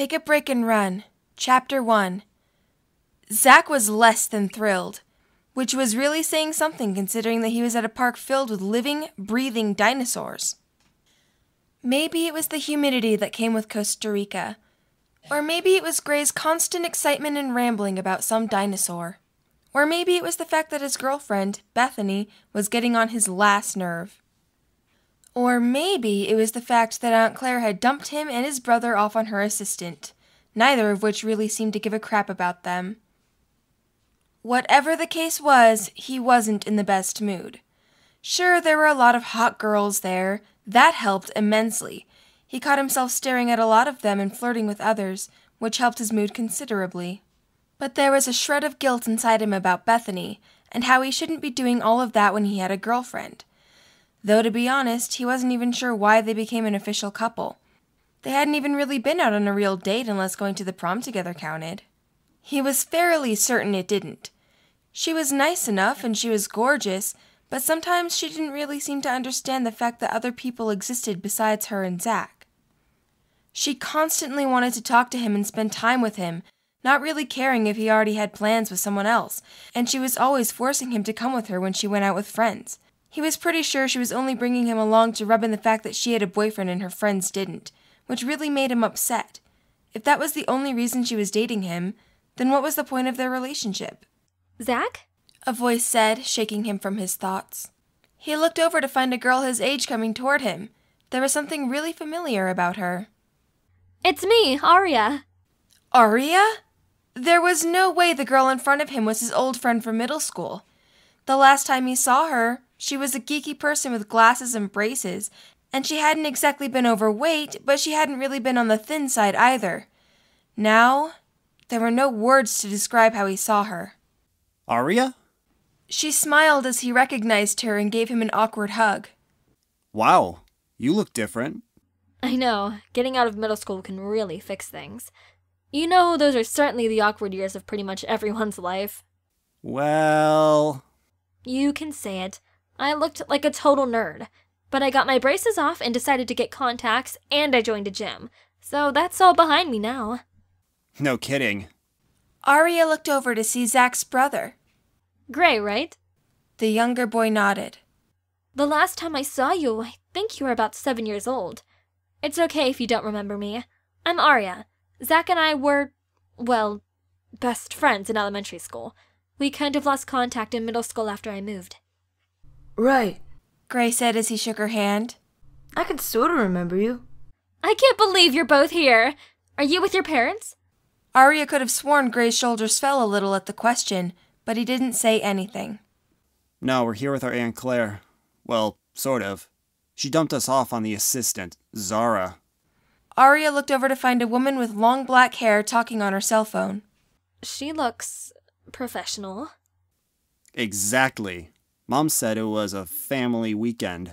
Take a breath and run. Chapter 1 Zach was less than thrilled, which was really saying something considering that he was at a park filled with living, breathing dinosaurs. Maybe it was the humidity that came with Costa Rica, or maybe it was Gray's constant excitement and rambling about some dinosaur. Or maybe it was the fact that his girlfriend, Bethany, was getting on his last nerve. Or maybe it was the fact that Aunt Claire had dumped him and his brother off on her assistant, neither of which really seemed to give a crap about them. Whatever the case was, he wasn't in the best mood. Sure, there were a lot of hot girls there. That helped immensely. He caught himself staring at a lot of them and flirting with others, which helped his mood considerably. But there was a shred of guilt inside him about Bethany, and how he shouldn't be doing all of that when he had a girlfriend. Though, to be honest, he wasn't even sure why they became an official couple. They hadn't even really been out on a real date unless going to the prom together counted. He was fairly certain it didn't. She was nice enough and she was gorgeous, but sometimes she didn't really seem to understand the fact that other people existed besides her and Zach. She constantly wanted to talk to him and spend time with him, not really caring if he already had plans with someone else, and she was always forcing him to come with her when she went out with friends. He was pretty sure she was only bringing him along to rub in the fact that she had a boyfriend and her friends didn't, which really made him upset. If that was the only reason she was dating him, then what was the point of their relationship? Zach? A voice said, shaking him from his thoughts. He looked over to find a girl his age coming toward him. There was something really familiar about her. It's me, Aria. Aria? There was no way the girl in front of him was his old friend from middle school. The last time he saw her, she was a geeky person with glasses and braces, and she hadn't exactly been overweight, but she hadn't really been on the thin side either. Now, there were no words to describe how he saw her. Aria? She smiled as he recognized her and gave him an awkward hug. Wow, you look different. I know, getting out of middle school can really fix things. You know, those are certainly the awkward years of pretty much everyone's life. Well. You can say it. I looked like a total nerd. But I got my braces off and decided to get contacts, and I joined a gym. So that's all behind me now. No kidding. Aria looked over to see Zach's brother. Gray, right? The younger boy nodded. The last time I saw you, I think you were about seven years old. It's okay if you don't remember me. I'm Aria. Zach and I were, well, best friends in elementary school. We kind of lost contact in middle school after I moved. Right. Gray said as he shook her hand. I can sort of remember you. I can't believe you're both here. Are you with your parents? Aria could have sworn Gray's shoulders fell a little at the question, but he didn't say anything. No, we're here with our Aunt Claire. Well, sort of. She dumped us off on the assistant, Zara. Aria looked over to find a woman with long black hair talking on her cell phone. She looks professional. Exactly. Mom said it was a family weekend.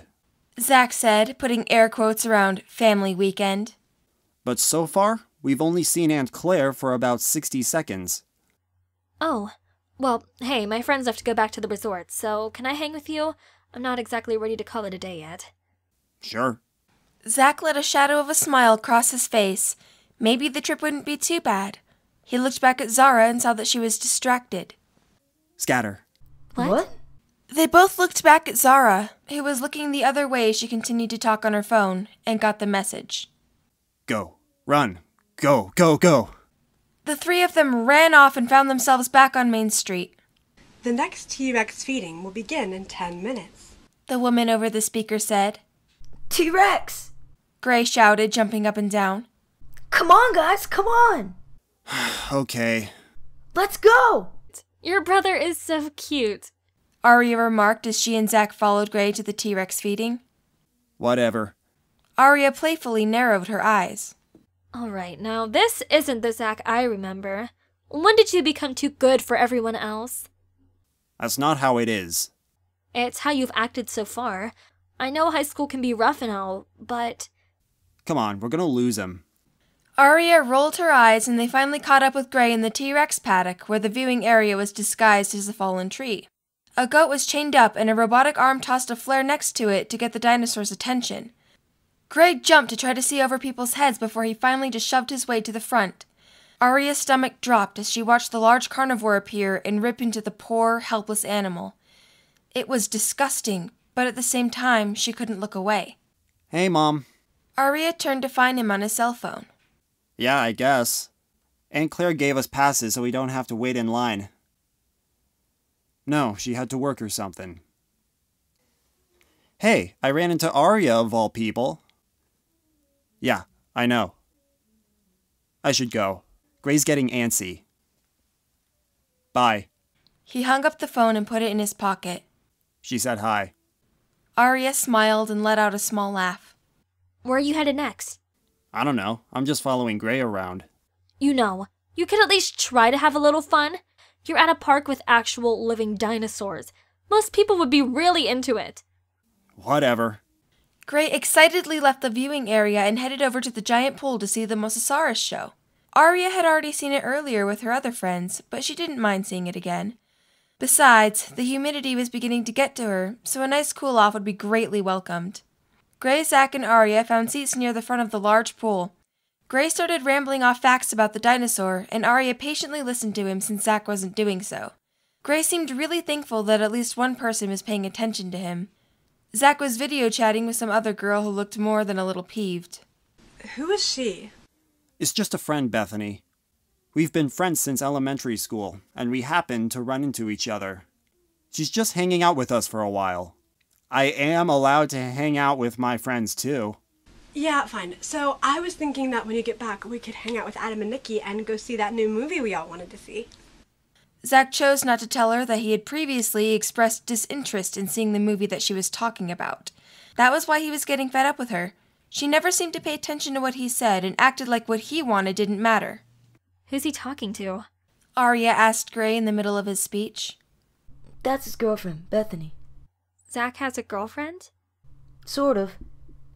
Zach said, putting air quotes around family weekend. But so far, we've only seen Aunt Claire for about 60 seconds. Oh, well, hey, my friends have to go back to the resort, so can I hang with you? I'm not exactly ready to call it a day yet. Sure. Zach let a shadow of a smile cross his face. Maybe the trip wouldn't be too bad. He looked back at Zara and saw that she was distracted. Scatter. What? What? They both looked back at Zara, who was looking the other way as she continued to talk on her phone, and got the message. Go. Run. Go, go, go. The three of them ran off and found themselves back on Main Street. The next T Rex feeding will begin in 10 minutes. The woman over the speaker said. T Rex! Gray shouted, jumping up and down. Come on, guys, come on! Okay. Let's go! Your brother is so cute. Aria remarked as she and Zach followed Gray to the T Rex feeding. Whatever. Aria playfully narrowed her eyes. All right, now this isn't the Zach I remember. When did you become too good for everyone else? That's not how it is. It's how you've acted so far. I know high school can be rough and all, but Come on, we're gonna lose him. Aria rolled her eyes and they finally caught up with Gray in the T Rex paddock where the viewing area was disguised as a fallen tree. A goat was chained up and a robotic arm tossed a flare next to it to get the dinosaur's attention. Gray jumped to try to see over people's heads before he finally just shoved his way to the front. Aria's stomach dropped as she watched the large carnivore appear and rip into the poor, helpless animal. It was disgusting, but at the same time, she couldn't look away. Hey, Mom. Aria turned to find him on his cell phone. Yeah, I guess. Aunt Claire gave us passes so we don't have to wait in line. No, she had to work or something. Hey, I ran into Aria of all people. Yeah, I know. I should go. Gray's getting antsy. Bye. He hung up the phone and put it in his pocket. She said hi. Aria smiled and let out a small laugh. Where are you headed next? I don't know. I'm just following Gray around. You know, you could at least try to have a little fun. You're at a park with actual living dinosaurs. Most people would be really into it. Whatever. Gray excitedly left the viewing area and headed over to the giant pool to see the Mosasaurus show. Aria had already seen it earlier with her other friends, but she didn't mind seeing it again. Besides, the humidity was beginning to get to her, so a nice cool off would be greatly welcomed. Gray, Zach, and Aria found seats near the front of the large pool. Gray started rambling off facts about the dinosaur, and Aria patiently listened to him since Zach wasn't doing so. Gray seemed really thankful that at least one person was paying attention to him. Zach was video chatting with some other girl who looked more than a little peeved. Who is she? It's just a friend, Bethany. We've been friends since elementary school, and we happened to run into each other. She's just hanging out with us for a while. I am allowed to hang out with my friends too. Yeah, fine. So I was thinking that when you get back, we could hang out with Adam and Nikki and go see that new movie we all wanted to see. Zach chose not to tell her that he had previously expressed disinterest in seeing the movie that she was talking about. That was why he was getting fed up with her. She never seemed to pay attention to what he said and acted like what he wanted didn't matter. Who's he talking to? Aria asked Gray in the middle of his speech. That's his girlfriend, Bethany. Zach has a girlfriend? Sort of.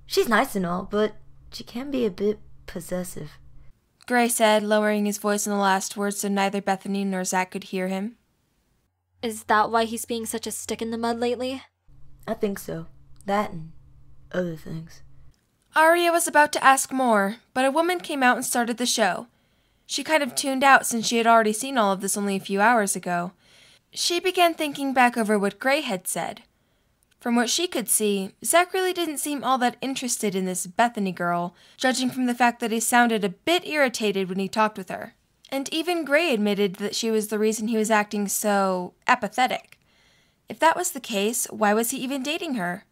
She's nice and all, but she can be a bit possessive. Gray said, lowering his voice in the last words so neither Bethany nor Zach could hear him. Is that why he's being such a stick in the mud lately? I think so. That and other things. Aria was about to ask more, but a woman came out and started the show. She kind of tuned out since she had already seen all of this only a few hours ago. She began thinking back over what Gray had said. From what she could see, Zach really didn't seem all that interested in this Bethany girl, judging from the fact that he sounded a bit irritated when he talked with her. And even Gray admitted that she was the reason he was acting so apathetic. If that was the case, why was he even dating her?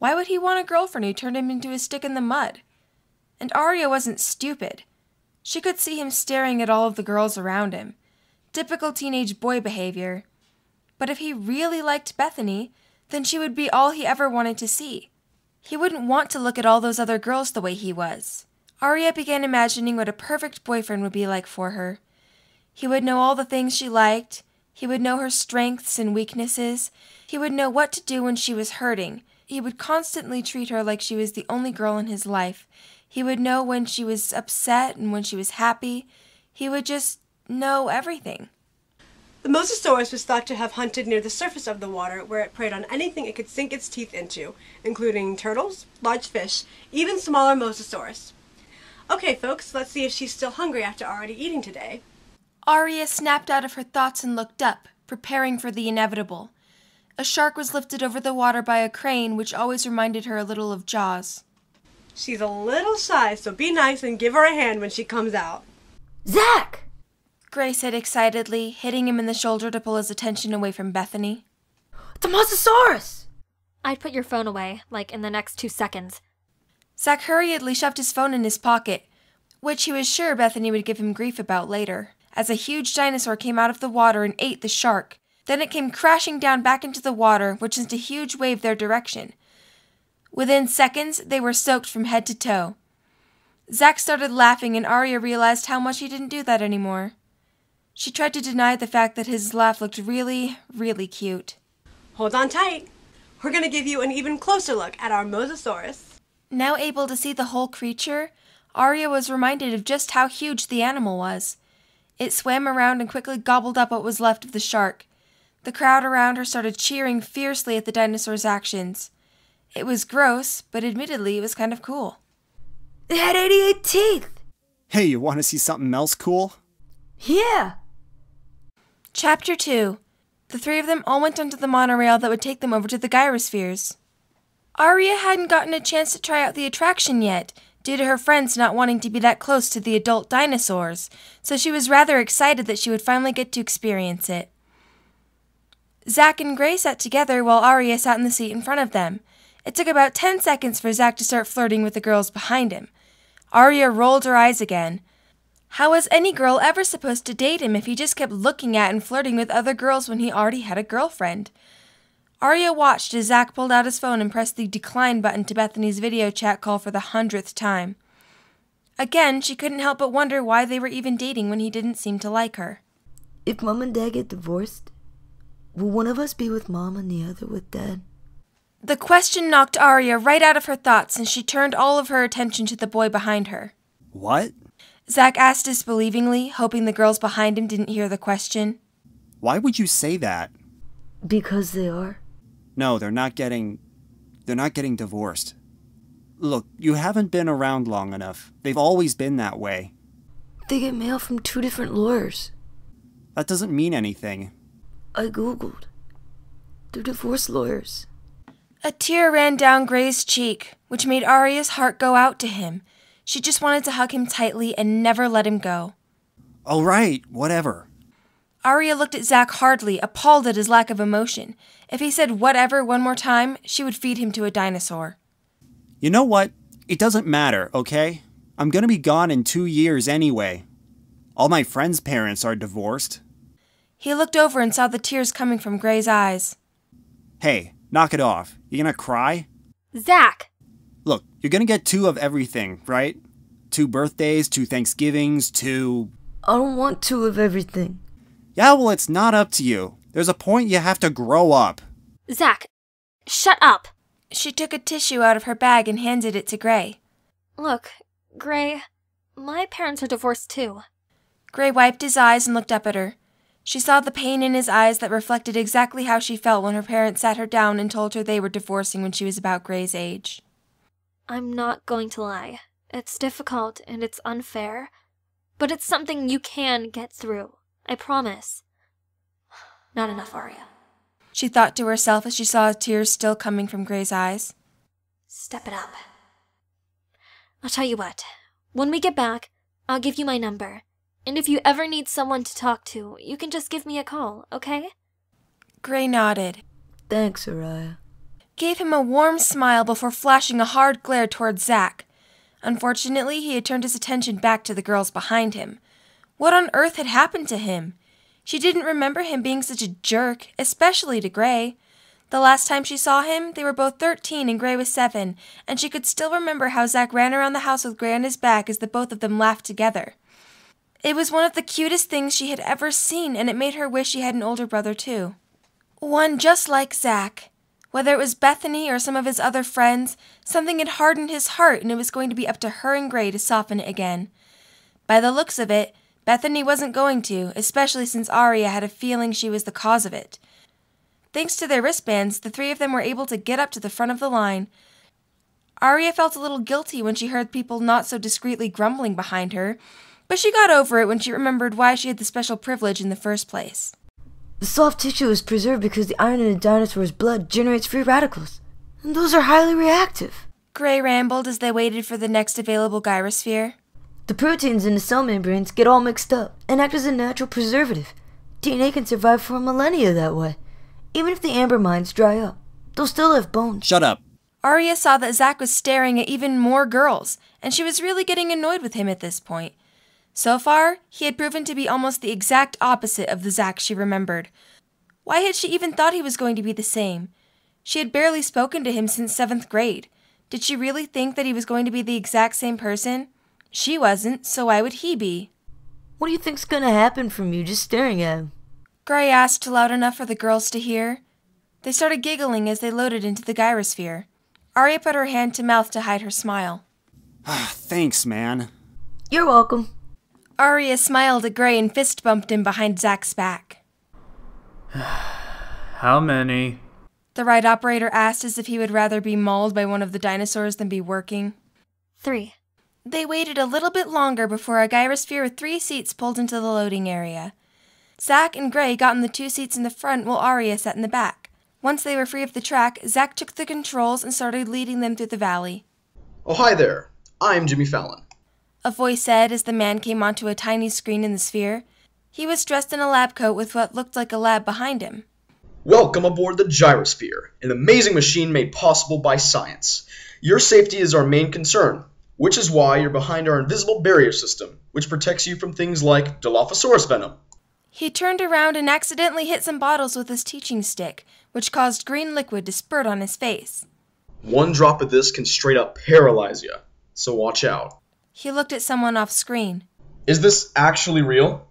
Why would he want a girlfriend who turned him into a stick in the mud? And Aria wasn't stupid. She could see him staring at all of the girls around him. Typical teenage boy behavior. But if he really liked Bethany, then she would be all he ever wanted to see. He wouldn't want to look at all those other girls the way he was. Aria began imagining what a perfect boyfriend would be like for her. He would know all the things she liked. He would know her strengths and weaknesses. He would know what to do when she was hurting. He would constantly treat her like she was the only girl in his life. He would know when she was upset and when she was happy. He would just know everything. The Mosasaurus was thought to have hunted near the surface of the water where it preyed on anything it could sink its teeth into, including turtles, large fish, even smaller Mosasaurus. Okay, folks, let's see if she's still hungry after already eating today. Aria snapped out of her thoughts and looked up, preparing for the inevitable. A shark was lifted over the water by a crane, which always reminded her a little of Jaws. She's a little shy, so be nice and give her a hand when she comes out. Zach! Gray said excitedly, hitting him in the shoulder to pull his attention away from Bethany. The Mosasaurus! I'd put your phone away, like in the next two seconds. Zach hurriedly shoved his phone in his pocket, which he was sure Bethany would give him grief about later, as a huge dinosaur came out of the water and ate the shark. Then it came crashing down back into the water, which sent a huge wave their direction. Within seconds, they were soaked from head to toe. Zach started laughing, and Aria realized how much he didn't do that anymore. She tried to deny the fact that his laugh looked really, really cute. Hold on tight. We're going to give you an even closer look at our Mosasaurus. Now able to see the whole creature, Aria was reminded of just how huge the animal was. It swam around and quickly gobbled up what was left of the shark. The crowd around her started cheering fiercely at the dinosaur's actions. It was gross, but admittedly it was kind of cool. It had 88 teeth! Hey, you want to see something else cool? Yeah! Chapter 2 The three of them all went onto the monorail that would take them over to the gyrospheres. Aria hadn't gotten a chance to try out the attraction yet, due to her friends not wanting to be that close to the adult dinosaurs, so she was rather excited that she would finally get to experience it. Zach and Gray sat together while Aria sat in the seat in front of them. It took about ten seconds for Zach to start flirting with the girls behind him. Aria rolled her eyes again. How was any girl ever supposed to date him if he just kept looking at and flirting with other girls when he already had a girlfriend? Aria watched as Zach pulled out his phone and pressed the decline button to Bethany's video chat call for the hundredth time. Again, she couldn't help but wonder why they were even dating when he didn't seem to like her. If mom and dad get divorced, will one of us be with mom and the other with dad? The question knocked Aria right out of her thoughts, and she turned all of her attention to the boy behind her. What? Zach asked disbelievingly, hoping the girls behind him didn't hear the question. Why would you say that? Because they are. No, they're not getting. They're not getting divorced. Look, you haven't been around long enough. They've always been that way. They get mail from two different lawyers. That doesn't mean anything. I googled. They're divorce lawyers. A tear ran down Gray's cheek, which made Aria's heart go out to him. She just wanted to hug him tightly and never let him go. All right, whatever. Aria looked at Zach hardly, appalled at his lack of emotion. If he said whatever one more time, she would feed him to a dinosaur. You know what? It doesn't matter, okay? I'm gonna be gone in two years anyway. All my friends' parents are divorced. He looked over and saw the tears coming from Gray's eyes. Hey, knock it off. You gonna cry? Zach! Look, you're gonna get two of everything, right? Two birthdays, two Thanksgivings, two. I don't want two of everything. Yeah, well, it's not up to you. There's a point you have to grow up. Zach, shut up! She took a tissue out of her bag and handed it to Gray. Look, Gray, my parents are divorced too. Gray wiped his eyes and looked up at her. She saw the pain in his eyes that reflected exactly how she felt when her parents sat her down and told her they were divorcing when she was about Gray's age. I'm not going to lie. It's difficult and it's unfair, but it's something you can get through. I promise. Not enough, Aria. She thought to herself as she saw tears still coming from Gray's eyes. Step it up. I'll tell you what. When we get back, I'll give you my number. And if you ever need someone to talk to, you can just give me a call, okay? Gray nodded, Thanks, Aria. Gave him a warm smile before flashing a hard glare towards Zach. Unfortunately, he had turned his attention back to the girls behind him. What on earth had happened to him? She didn't remember him being such a jerk, especially to Gray. The last time she saw him, they were both thirteen and Gray was seven, and she could still remember how Zach ran around the house with Gray on his back as the both of them laughed together. It was one of the cutest things she had ever seen, and it made her wish she had an older brother, too. One just like Zach. Whether it was Bethany or some of his other friends, something had hardened his heart, and it was going to be up to her and Gray to soften it again. By the looks of it, Bethany wasn't going to, especially since Aria had a feeling she was the cause of it. Thanks to their wristbands, the three of them were able to get up to the front of the line. Aria felt a little guilty when she heard people not so discreetly grumbling behind her, but she got over it when she remembered why she had the special privilege in the first place. The soft tissue is preserved because the iron in a dinosaur's blood generates free radicals. And those are highly reactive. Gray rambled as they waited for the next available gyrosphere. The proteins in the cell membranes get all mixed up and act as a natural preservative. DNA can survive for millennia that way. Even if the amber mines dry up, they'll still have bones. Shut up. Aria saw that Zach was staring at even more girls, and she was really getting annoyed with him at this point. So far, he had proven to be almost the exact opposite of the Zach she remembered. Why had she even thought he was going to be the same? She had barely spoken to him since seventh grade. Did she really think that he was going to be the exact same person? She wasn't, so why would he be? What do you think's gonna happen from you just staring at him? Gray asked loud enough for the girls to hear. They started giggling as they loaded into the gyrosphere. Aria put her hand to mouth to hide her smile. Thanks, man. You're welcome. Aria smiled at Gray and fist bumped him behind Zach's back. How many? The ride operator asked as if he would rather be mauled by one of the dinosaurs than be working. Three. They waited a little bit longer before a gyrosphere with three seats pulled into the loading area. Zach and Gray got in the two seats in the front while Aria sat in the back. Once they were free of the track, Zach took the controls and started leading them through the valley. Oh, hi there. I'm Jimmy Fallon. A voice said as the man came onto a tiny screen in the sphere. He was dressed in a lab coat with what looked like a lab behind him. Welcome aboard the Gyrosphere, an amazing machine made possible by science. Your safety is our main concern, which is why you're behind our invisible barrier system, which protects you from things like Dilophosaurus venom. He turned around and accidentally hit some bottles with his teaching stick, which caused green liquid to spurt on his face. One drop of this can straight up paralyze you, so watch out. He looked at someone off screen. Is this actually real?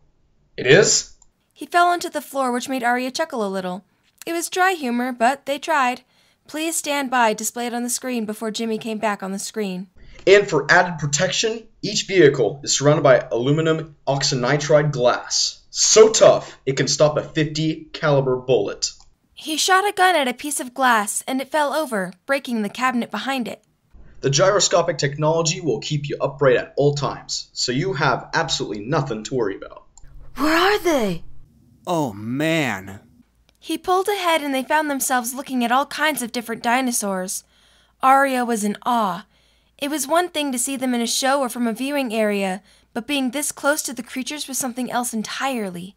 It is? He fell onto the floor, which made Aria chuckle a little. It was dry humor, but they tried. Please stand by displayed on the screen before Jimmy came back on the screen. And for added protection, each vehicle is surrounded by aluminum oxynitride glass. So tough, it can stop a 50 caliber bullet. He shot a gun at a piece of glass, and it fell over, breaking the cabinet behind it. The gyroscopic technology will keep you upright at all times, so you have absolutely nothing to worry about. Where are they? Oh man. He pulled ahead, and they found themselves looking at all kinds of different dinosaurs. Aria was in awe. It was one thing to see them in a show or from a viewing area, but being this close to the creatures was something else entirely.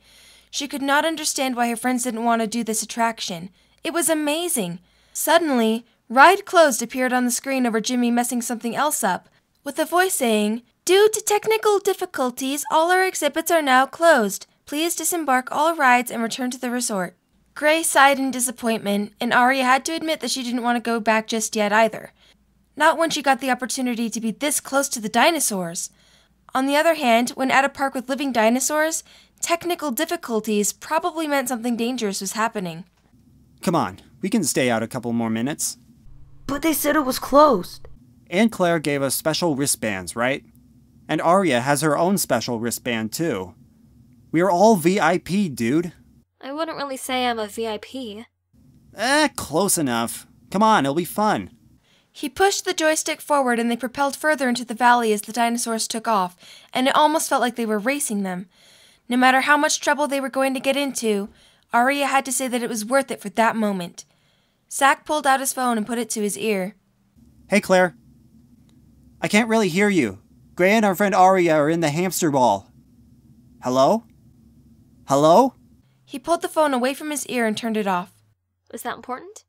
She could not understand why her friends didn't want to do this attraction. It was amazing. Suddenly, Ride Closed appeared on the screen over Jimmy messing something else up, with a voice saying, Due to technical difficulties, all our exhibits are now closed. Please disembark all rides and return to the resort. Gray sighed in disappointment, and Aria had to admit that she didn't want to go back just yet either. Not when she got the opportunity to be this close to the dinosaurs. On the other hand, when at a park with living dinosaurs, technical difficulties probably meant something dangerous was happening. Come on, we can stay out a couple more minutes. But they said it was closed. Aunt Claire gave us special wristbands, right? And Aria has her own special wristband too. We are all VIP, dude. I wouldn't really say I'm a VIP. Eh, close enough. Come on, it'll be fun. He pushed the joystick forward and they propelled further into the valley as the dinosaurs took off, and it almost felt like they were racing them. No matter how much trouble they were going to get into, Aria had to say that it was worth it for that moment. Zach pulled out his phone and put it to his ear. Hey, Claire. I can't really hear you. Gray and our friend Aria are in the hamster ball. Hello? Hello? He pulled the phone away from his ear and turned it off. Was that important?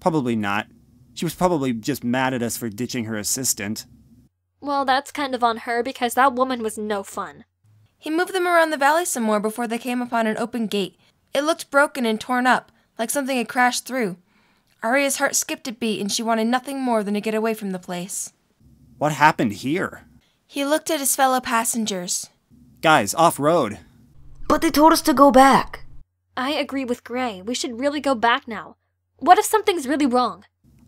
Probably not. She was probably just mad at us for ditching her assistant. Well, that's kind of on her because that woman was no fun. He moved them around the valley some more before they came upon an open gate. It looked broken and torn up, like something had crashed through. Aria's heart skipped a beat and she wanted nothing more than to get away from the place. What happened here? He looked at his fellow passengers. Guys, off road. But they told us to go back. I agree with Gray. We should really go back now. What if something's really wrong?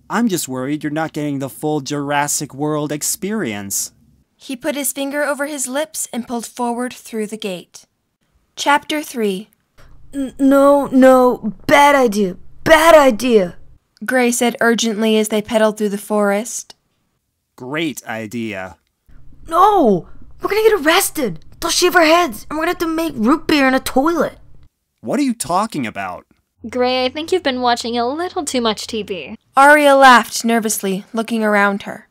I'm just worried you're not getting the full Jurassic World experience. He put his finger over his lips and pulled forward through the gate. Chapter 3 N- no, no, bad idea, bad idea. Gray said urgently as they pedaled through the forest. Great idea. No, we're gonna get arrested. They'll shave our heads, and we're gonna have to make root beer in a toilet. What are you talking about? Gray, I think you've been watching a little too much TV. Aria laughed nervously, looking around her.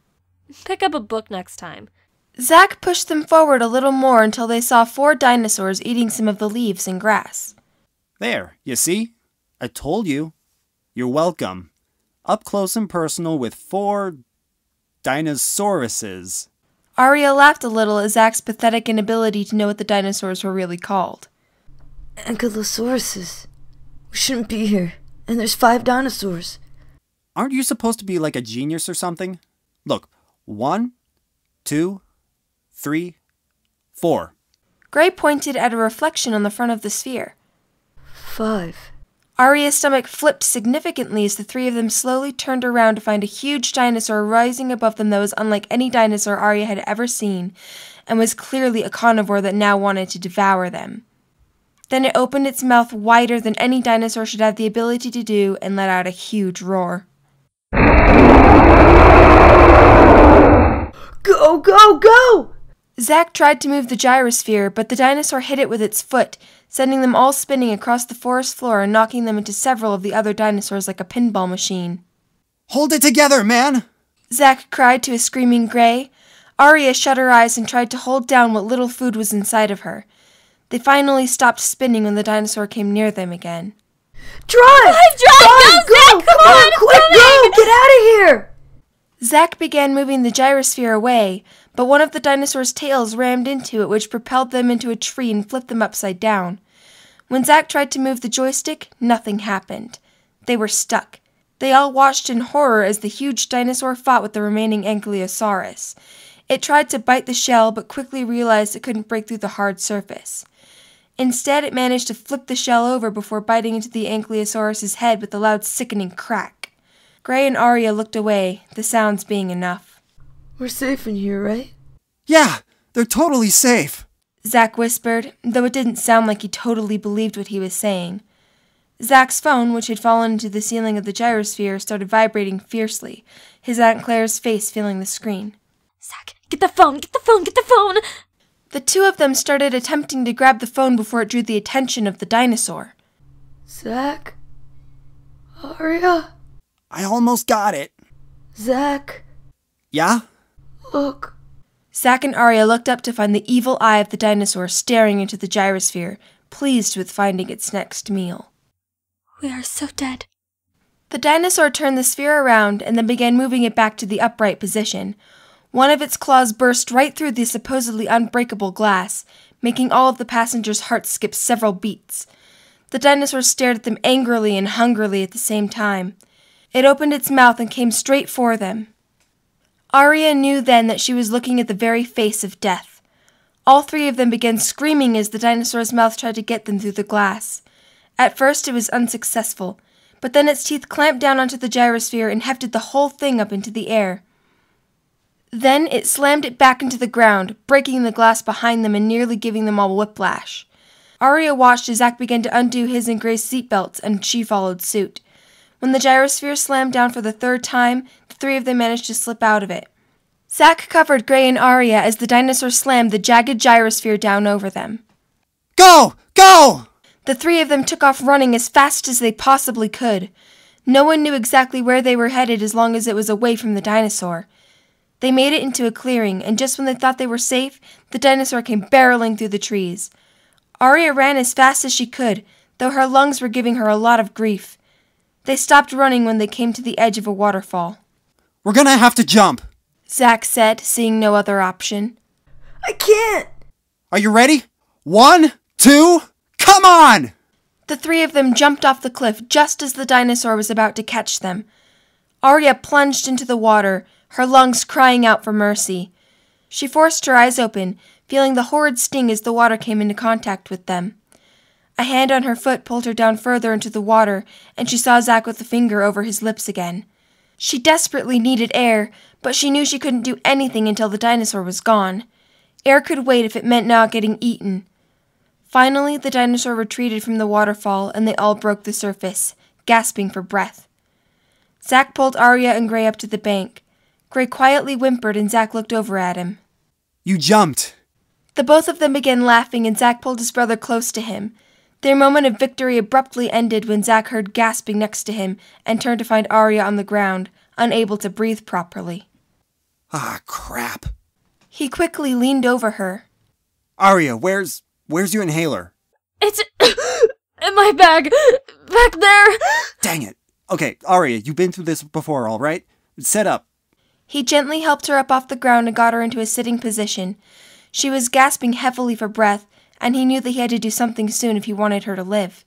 Pick up a book next time. Zach pushed them forward a little more until they saw four dinosaurs eating some of the leaves and grass. There, you see? I told you. You're welcome. Up close and personal with four dinosauruses. Aria laughed a little at Zach's pathetic inability to know what the dinosaurs were really called. Ankylosauruses. We shouldn't be here. And there's five dinosaurs. Aren't you supposed to be like a genius or something? Look, one, two, three, four. Gray pointed at a reflection on the front of the sphere. Five. Aria's stomach flipped significantly as the three of them slowly turned around to find a huge dinosaur rising above them that was unlike any dinosaur Aria had ever seen, and was clearly a carnivore that now wanted to devour them. Then it opened its mouth wider than any dinosaur should have the ability to do and let out a huge roar. Go, go, go! Zach tried to move the gyrosphere, but the dinosaur hit it with its foot, sending them all spinning across the forest floor and knocking them into several of the other dinosaurs like a pinball machine. Hold it together, man! Zach cried to a screaming Gray. Aria shut her eyes and tried to hold down what little food was inside of her. They finally stopped spinning when the dinosaur came near them again. Drive! Drive! Go, Zach! Come on! quick, go! Get out of here! Zach began moving the gyrosphere away, but one of the dinosaur's tails rammed into it, which propelled them into a tree and flipped them upside down. When Zach tried to move the joystick, nothing happened. They were stuck. They all watched in horror as the huge dinosaur fought with the remaining Ankylosaurus. It tried to bite the shell, but quickly realized it couldn't break through the hard surface. Instead, it managed to flip the shell over before biting into the Ankylosaurus's head with a loud, sickening crack. Gray and Aria looked away, the sounds being enough. We're safe in here, right? Yeah, they're totally safe. Zach whispered, though it didn't sound like he totally believed what he was saying. Zach's phone, which had fallen into the ceiling of the gyrosphere, started vibrating fiercely, his Aunt Claire's face filling the screen. Zach, get the phone, get the phone, get the phone! The two of them started attempting to grab the phone before it drew the attention of the dinosaur. Zach? Aria? I almost got it. Zach? Yeah? Look. Zach and Aria looked up to find the evil eye of the dinosaur staring into the gyrosphere, pleased with finding its next meal. We are so dead. The dinosaur turned the sphere around and then began moving it back to the upright position. One of its claws burst right through the supposedly unbreakable glass, making all of the passengers' hearts skip several beats. The dinosaur stared at them angrily and hungrily at the same time. It opened its mouth and came straight for them. Aria knew then that she was looking at the very face of death. All three of them began screaming as the dinosaur's mouth tried to get them through the glass. At first it was unsuccessful, but then its teeth clamped down onto the gyrosphere and hefted the whole thing up into the air. Then it slammed it back into the ground, breaking the glass behind them and nearly giving them all whiplash. Aria watched as Zach began to undo his and Gray's seatbelts, and she followed suit. When the gyrosphere slammed down for the third time, three of them managed to slip out of it. Zach covered Gray and Aria as the dinosaur slammed the jagged gyrosphere down over them. Go! Go! The three of them took off running as fast as they possibly could. No one knew exactly where they were headed as long as it was away from the dinosaur. They made it into a clearing, and just when they thought they were safe, the dinosaur came barreling through the trees. Aria ran as fast as she could, though her lungs were giving her a lot of grief. They stopped running when they came to the edge of a waterfall. We're gonna have to jump. Zach said, seeing no other option. I can't! Are you ready? One, two, come on! The three of them jumped off the cliff just as the dinosaur was about to catch them. Aria plunged into the water, her lungs crying out for mercy. She forced her eyes open, feeling the horrid sting as the water came into contact with them. A hand on her foot pulled her down further into the water, and she saw Zach with a finger over his lips again. She desperately needed air, but she knew she couldn't do anything until the dinosaur was gone. Air could wait if it meant not getting eaten. Finally, the dinosaur retreated from the waterfall, and they all broke the surface, gasping for breath. Zach pulled Aria and Gray up to the bank. Gray quietly whimpered, and Zach looked over at him. You jumped. The both of them began laughing, and Zach pulled his brother close to him. Their moment of victory abruptly ended when Zach heard gasping next to him and turned to find Aria on the ground, unable to breathe properly. Ah, crap. He quickly leaned over her. Aria, where's where's your inhaler? It's in my bag, back there. Dang it. Okay, Aria, you've been through this before, all right? Set up. He gently helped her up off the ground and got her into a sitting position. She was gasping heavily for breath, and he knew that he had to do something soon if he wanted her to live.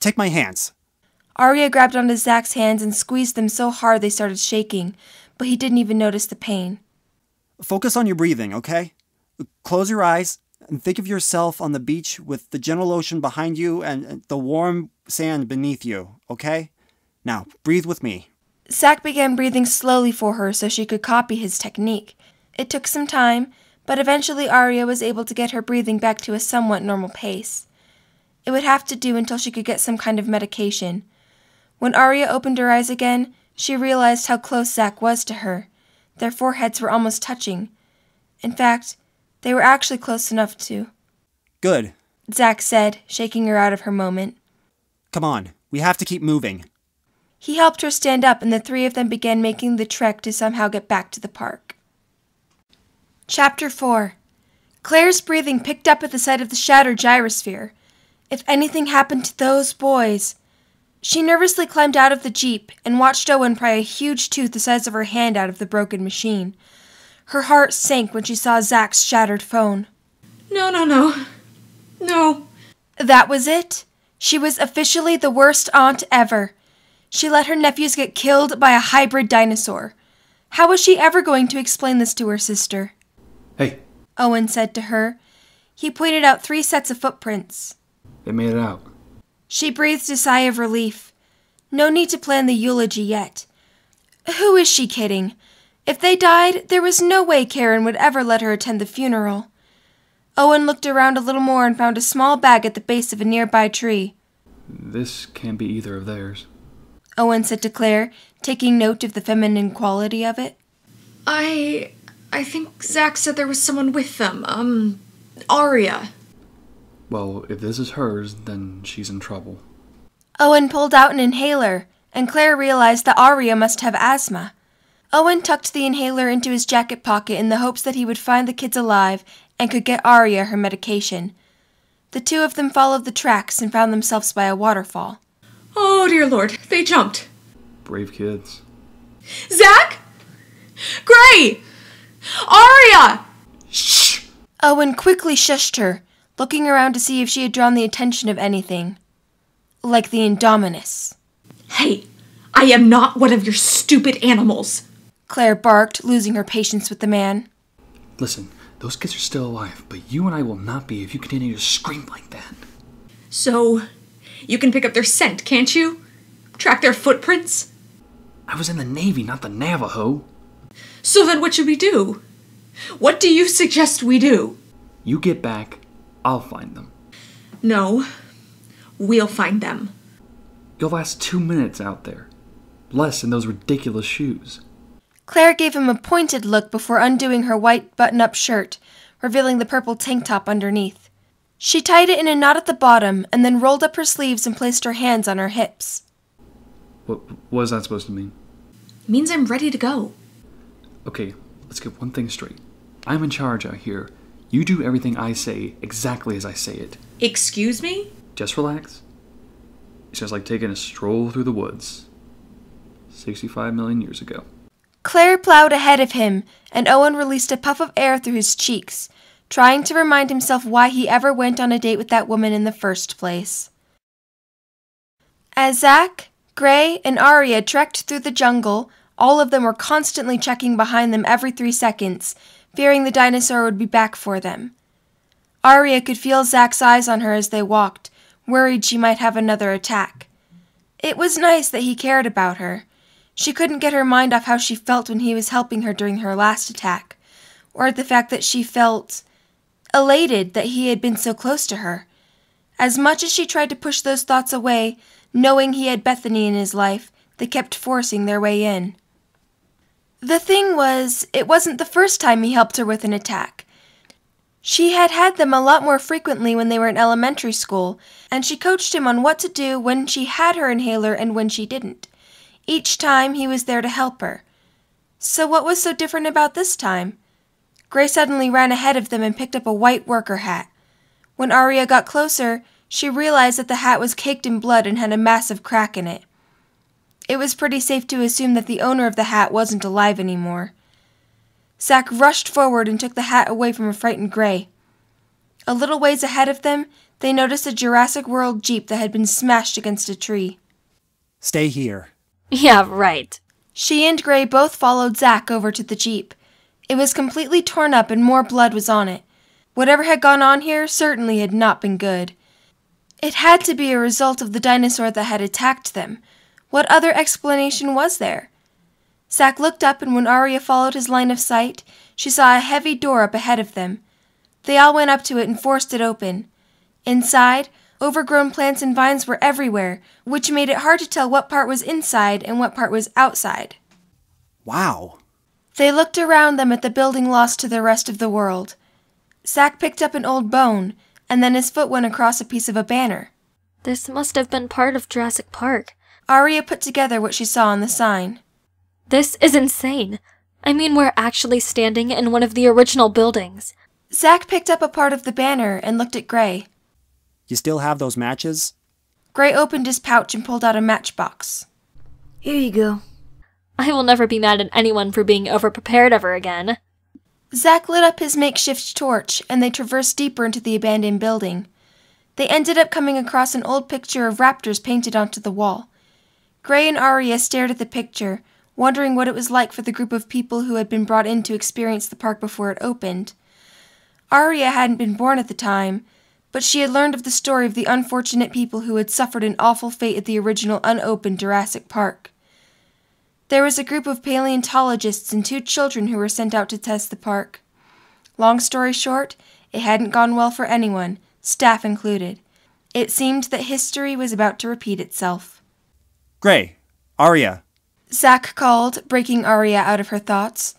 Take my hands. Aria grabbed onto Zach's hands and squeezed them so hard they started shaking, but he didn't even notice the pain. Focus on your breathing, okay? Close your eyes and think of yourself on the beach with the gentle ocean behind you and the warm sand beneath you, okay? Now, breathe with me. Zach began breathing slowly for her so she could copy his technique. It took some time, but eventually Aria was able to get her breathing back to a somewhat normal pace. It would have to do until she could get some kind of medication. When Aria opened her eyes again, she realized how close Zach was to her. Their foreheads were almost touching. In fact, they were actually close enough to. Good. Zach said, shaking her out of her moment. Come on, we have to keep moving. He helped her stand up, and the three of them began making the trek to somehow get back to the park. Chapter 4 Claire's breathing picked up at the sight of the shattered gyrosphere. If anything happened to those boys. She nervously climbed out of the Jeep and watched Owen pry a huge tooth the size of her hand out of the broken machine. Her heart sank when she saw Zach's shattered phone. No, no, no. No. That was it. She was officially the worst aunt ever. She let her nephews get killed by a hybrid dinosaur. How was she ever going to explain this to her sister? Hey, Owen said to her. He pointed out three sets of footprints. they made it out. She breathed a sigh of relief. No need to plan the eulogy yet. Who is she kidding? If they died, there was no way Karen would ever let her attend the funeral. Owen looked around a little more and found a small bag at the base of a nearby tree. This can't be either of theirs. Owen said to Claire, taking note of the feminine quality of it. I. I think Zach said there was someone with them. Um. Aria. Well, if this is hers, then she's in trouble. Owen pulled out an inhaler, and Claire realized that Aria must have asthma. Owen tucked the inhaler into his jacket pocket in the hopes that he would find the kids alive and could get Aria her medication. The two of them followed the tracks and found themselves by a waterfall. Oh, dear lord. They jumped. Brave kids. Zach? Gray! Aria! Shh! Owen quickly shushed her, looking around to see if she had drawn the attention of anything. Like the Indominus. Hey, I am not one of your stupid animals. Claire barked, losing her patience with the man. Listen, those kids are still alive, but you and I will not be if you continue to scream like that. So, you can pick up their scent, can't you? Track their footprints? I was in the Navy, not the Navajo. So then what should we do? What do you suggest we do? You get back, I'll find them. No, we'll find them. You'll last two minutes out there. Less in those ridiculous shoes. Claire gave him a pointed look before undoing her white button up shirt, revealing the purple tank top underneath. She tied it in a knot at the bottom and then rolled up her sleeves and placed her hands on her hips. What, was that supposed to mean? Means I'm ready to go. Okay, let's get one thing straight. I'm in charge out here. You do everything I say exactly as I say it. Excuse me? Just relax. It's just like taking a stroll through the woods. 65 million years ago. Claire plowed ahead of him, and Owen released a puff of air through his cheeks, trying to remind himself why he ever went on a date with that woman in the first place. As Zach, Gray, and Aria trekked through the jungle, all of them were constantly checking behind them every three seconds, fearing the dinosaur would be back for them. Aria could feel Zach's eyes on her as they walked, worried she might have another attack. It was nice that he cared about her. She couldn't get her mind off how she felt when he was helping her during her last attack, or at the fact that she felt elated that he had been so close to her. As much as she tried to push those thoughts away, knowing he had Bethany in his life, they kept forcing their way in. The thing was, it wasn't the first time he helped her with an attack. She had had them a lot more frequently when they were in elementary school, and she coached him on what to do when she had her inhaler and when she didn't. Each time he was there to help her. So what was so different about this time? Gray suddenly ran ahead of them and picked up a white worker hat. When Aria got closer, she realized that the hat was caked in blood and had a massive crack in it. It was pretty safe to assume that the owner of the hat wasn't alive anymore. Zach rushed forward and took the hat away from a frightened Gray. A little ways ahead of them, they noticed a Jurassic World Jeep that had been smashed against a tree. Stay here. Yeah, right. She and Gray both followed Zach over to the Jeep. It was completely torn up and more blood was on it. Whatever had gone on here certainly had not been good. It had to be a result of the dinosaur that had attacked them. What other explanation was there? Zach looked up, and when Aria followed his line of sight, she saw a heavy door up ahead of them. They all went up to it and forced it open. Inside, Overgrown plants and vines were everywhere, which made it hard to tell what part was inside and what part was outside. Wow. They looked around them at the building lost to the rest of the world. Zach picked up an old bone, and then his foot went across a piece of a banner. This must have been part of Jurassic Park. Aria put together what she saw on the sign. This is insane. I mean, we're actually standing in one of the original buildings. Zach picked up a part of the banner and looked at Gray. You still have those matches? Gray opened his pouch and pulled out a matchbox. Here you go. I will never be mad at anyone for being overprepared ever again. Zach lit up his makeshift torch, and they traversed deeper into the abandoned building. They ended up coming across an old picture of raptors painted onto the wall. Gray and Aria stared at the picture, wondering what it was like for the group of people who had been brought in to experience the park before it opened. Aria hadn't been born at the time, but she had learned of the story of the unfortunate people who had suffered an awful fate at the original unopened Jurassic Park. There was a group of paleontologists and two children who were sent out to test the park. Long story short, it hadn't gone well for anyone, staff included. It seemed that history was about to repeat itself. Gray, Aria, Zach called, breaking Aria out of her thoughts.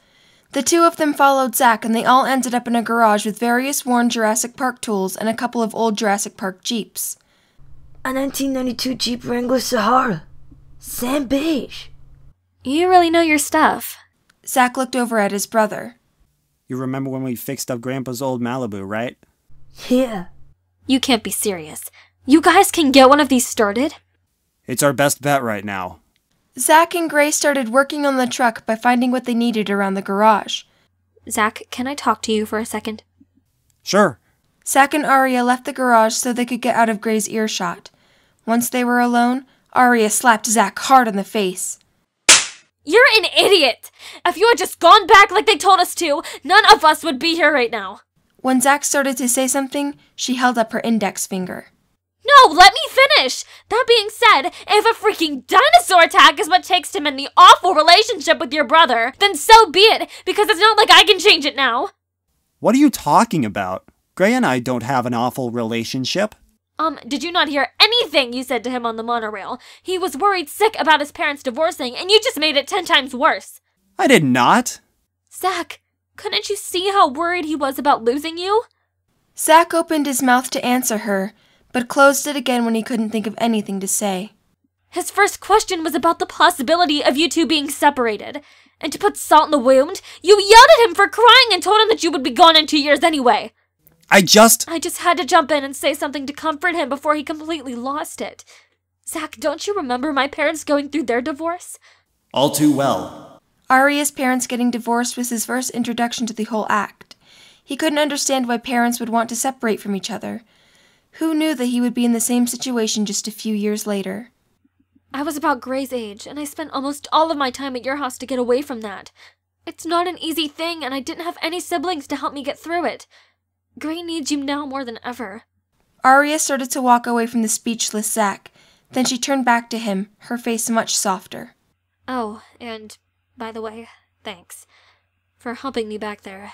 The two of them followed Zach, and they all ended up in a garage with various worn Jurassic Park tools and a couple of old Jurassic Park Jeeps. A 1992 Jeep Wrangler Sahara. Sand beige. You really know your stuff. Zach looked over at his brother. you remember when we fixed up Grandpa's old Malibu, right? Yeah. You can't be serious. You guys can get one of these started? It's our best bet right now. Zach and Gray started working on the truck by finding what they needed around the garage. Zach, can I talk to you for a second? Sure. Zach and Aria left the garage so they could get out of Gray's earshot. Once they were alone, Aria slapped Zach hard in the face. You're an idiot! If you had just gone back like they told us to, none of us would be here right now. When Zach started to say something, she held up her index finger. No, let me finish! That being said, if a freaking dinosaur attack is what takes him in the awful relationship with your brother, then so be it, because it's not like I can change it now. What are you talking about? Gray and I don't have an awful relationship. Um, did you not hear anything you said to him on the monorail? He was worried sick about his parents divorcing, and you just made it ten times worse. I did not. Zach, couldn't you see how worried he was about losing you? Zach opened his mouth to answer her, but closed it again when he couldn't think of anything to say. His first question was about the possibility of you two being separated. And to put salt in the wound, you yelled at him for crying and told him that you would be gone in two years anyway. I just. I just had to jump in and say something to comfort him before he completely lost it. Zach, don't you remember my parents going through their divorce? All too well. Aria's parents getting divorced was his first introduction to the whole act. He couldn't understand why parents would want to separate from each other. Who knew that he would be in the same situation just a few years later? I was about Gray's age, and I spent almost all of my time at your house to get away from that. It's not an easy thing, and I didn't have any siblings to help me get through it. Gray needs you now more than ever. Aria started to walk away from the speechless Zach. Then she turned back to him, her face much softer. Oh, and by the way, thanks for helping me back there.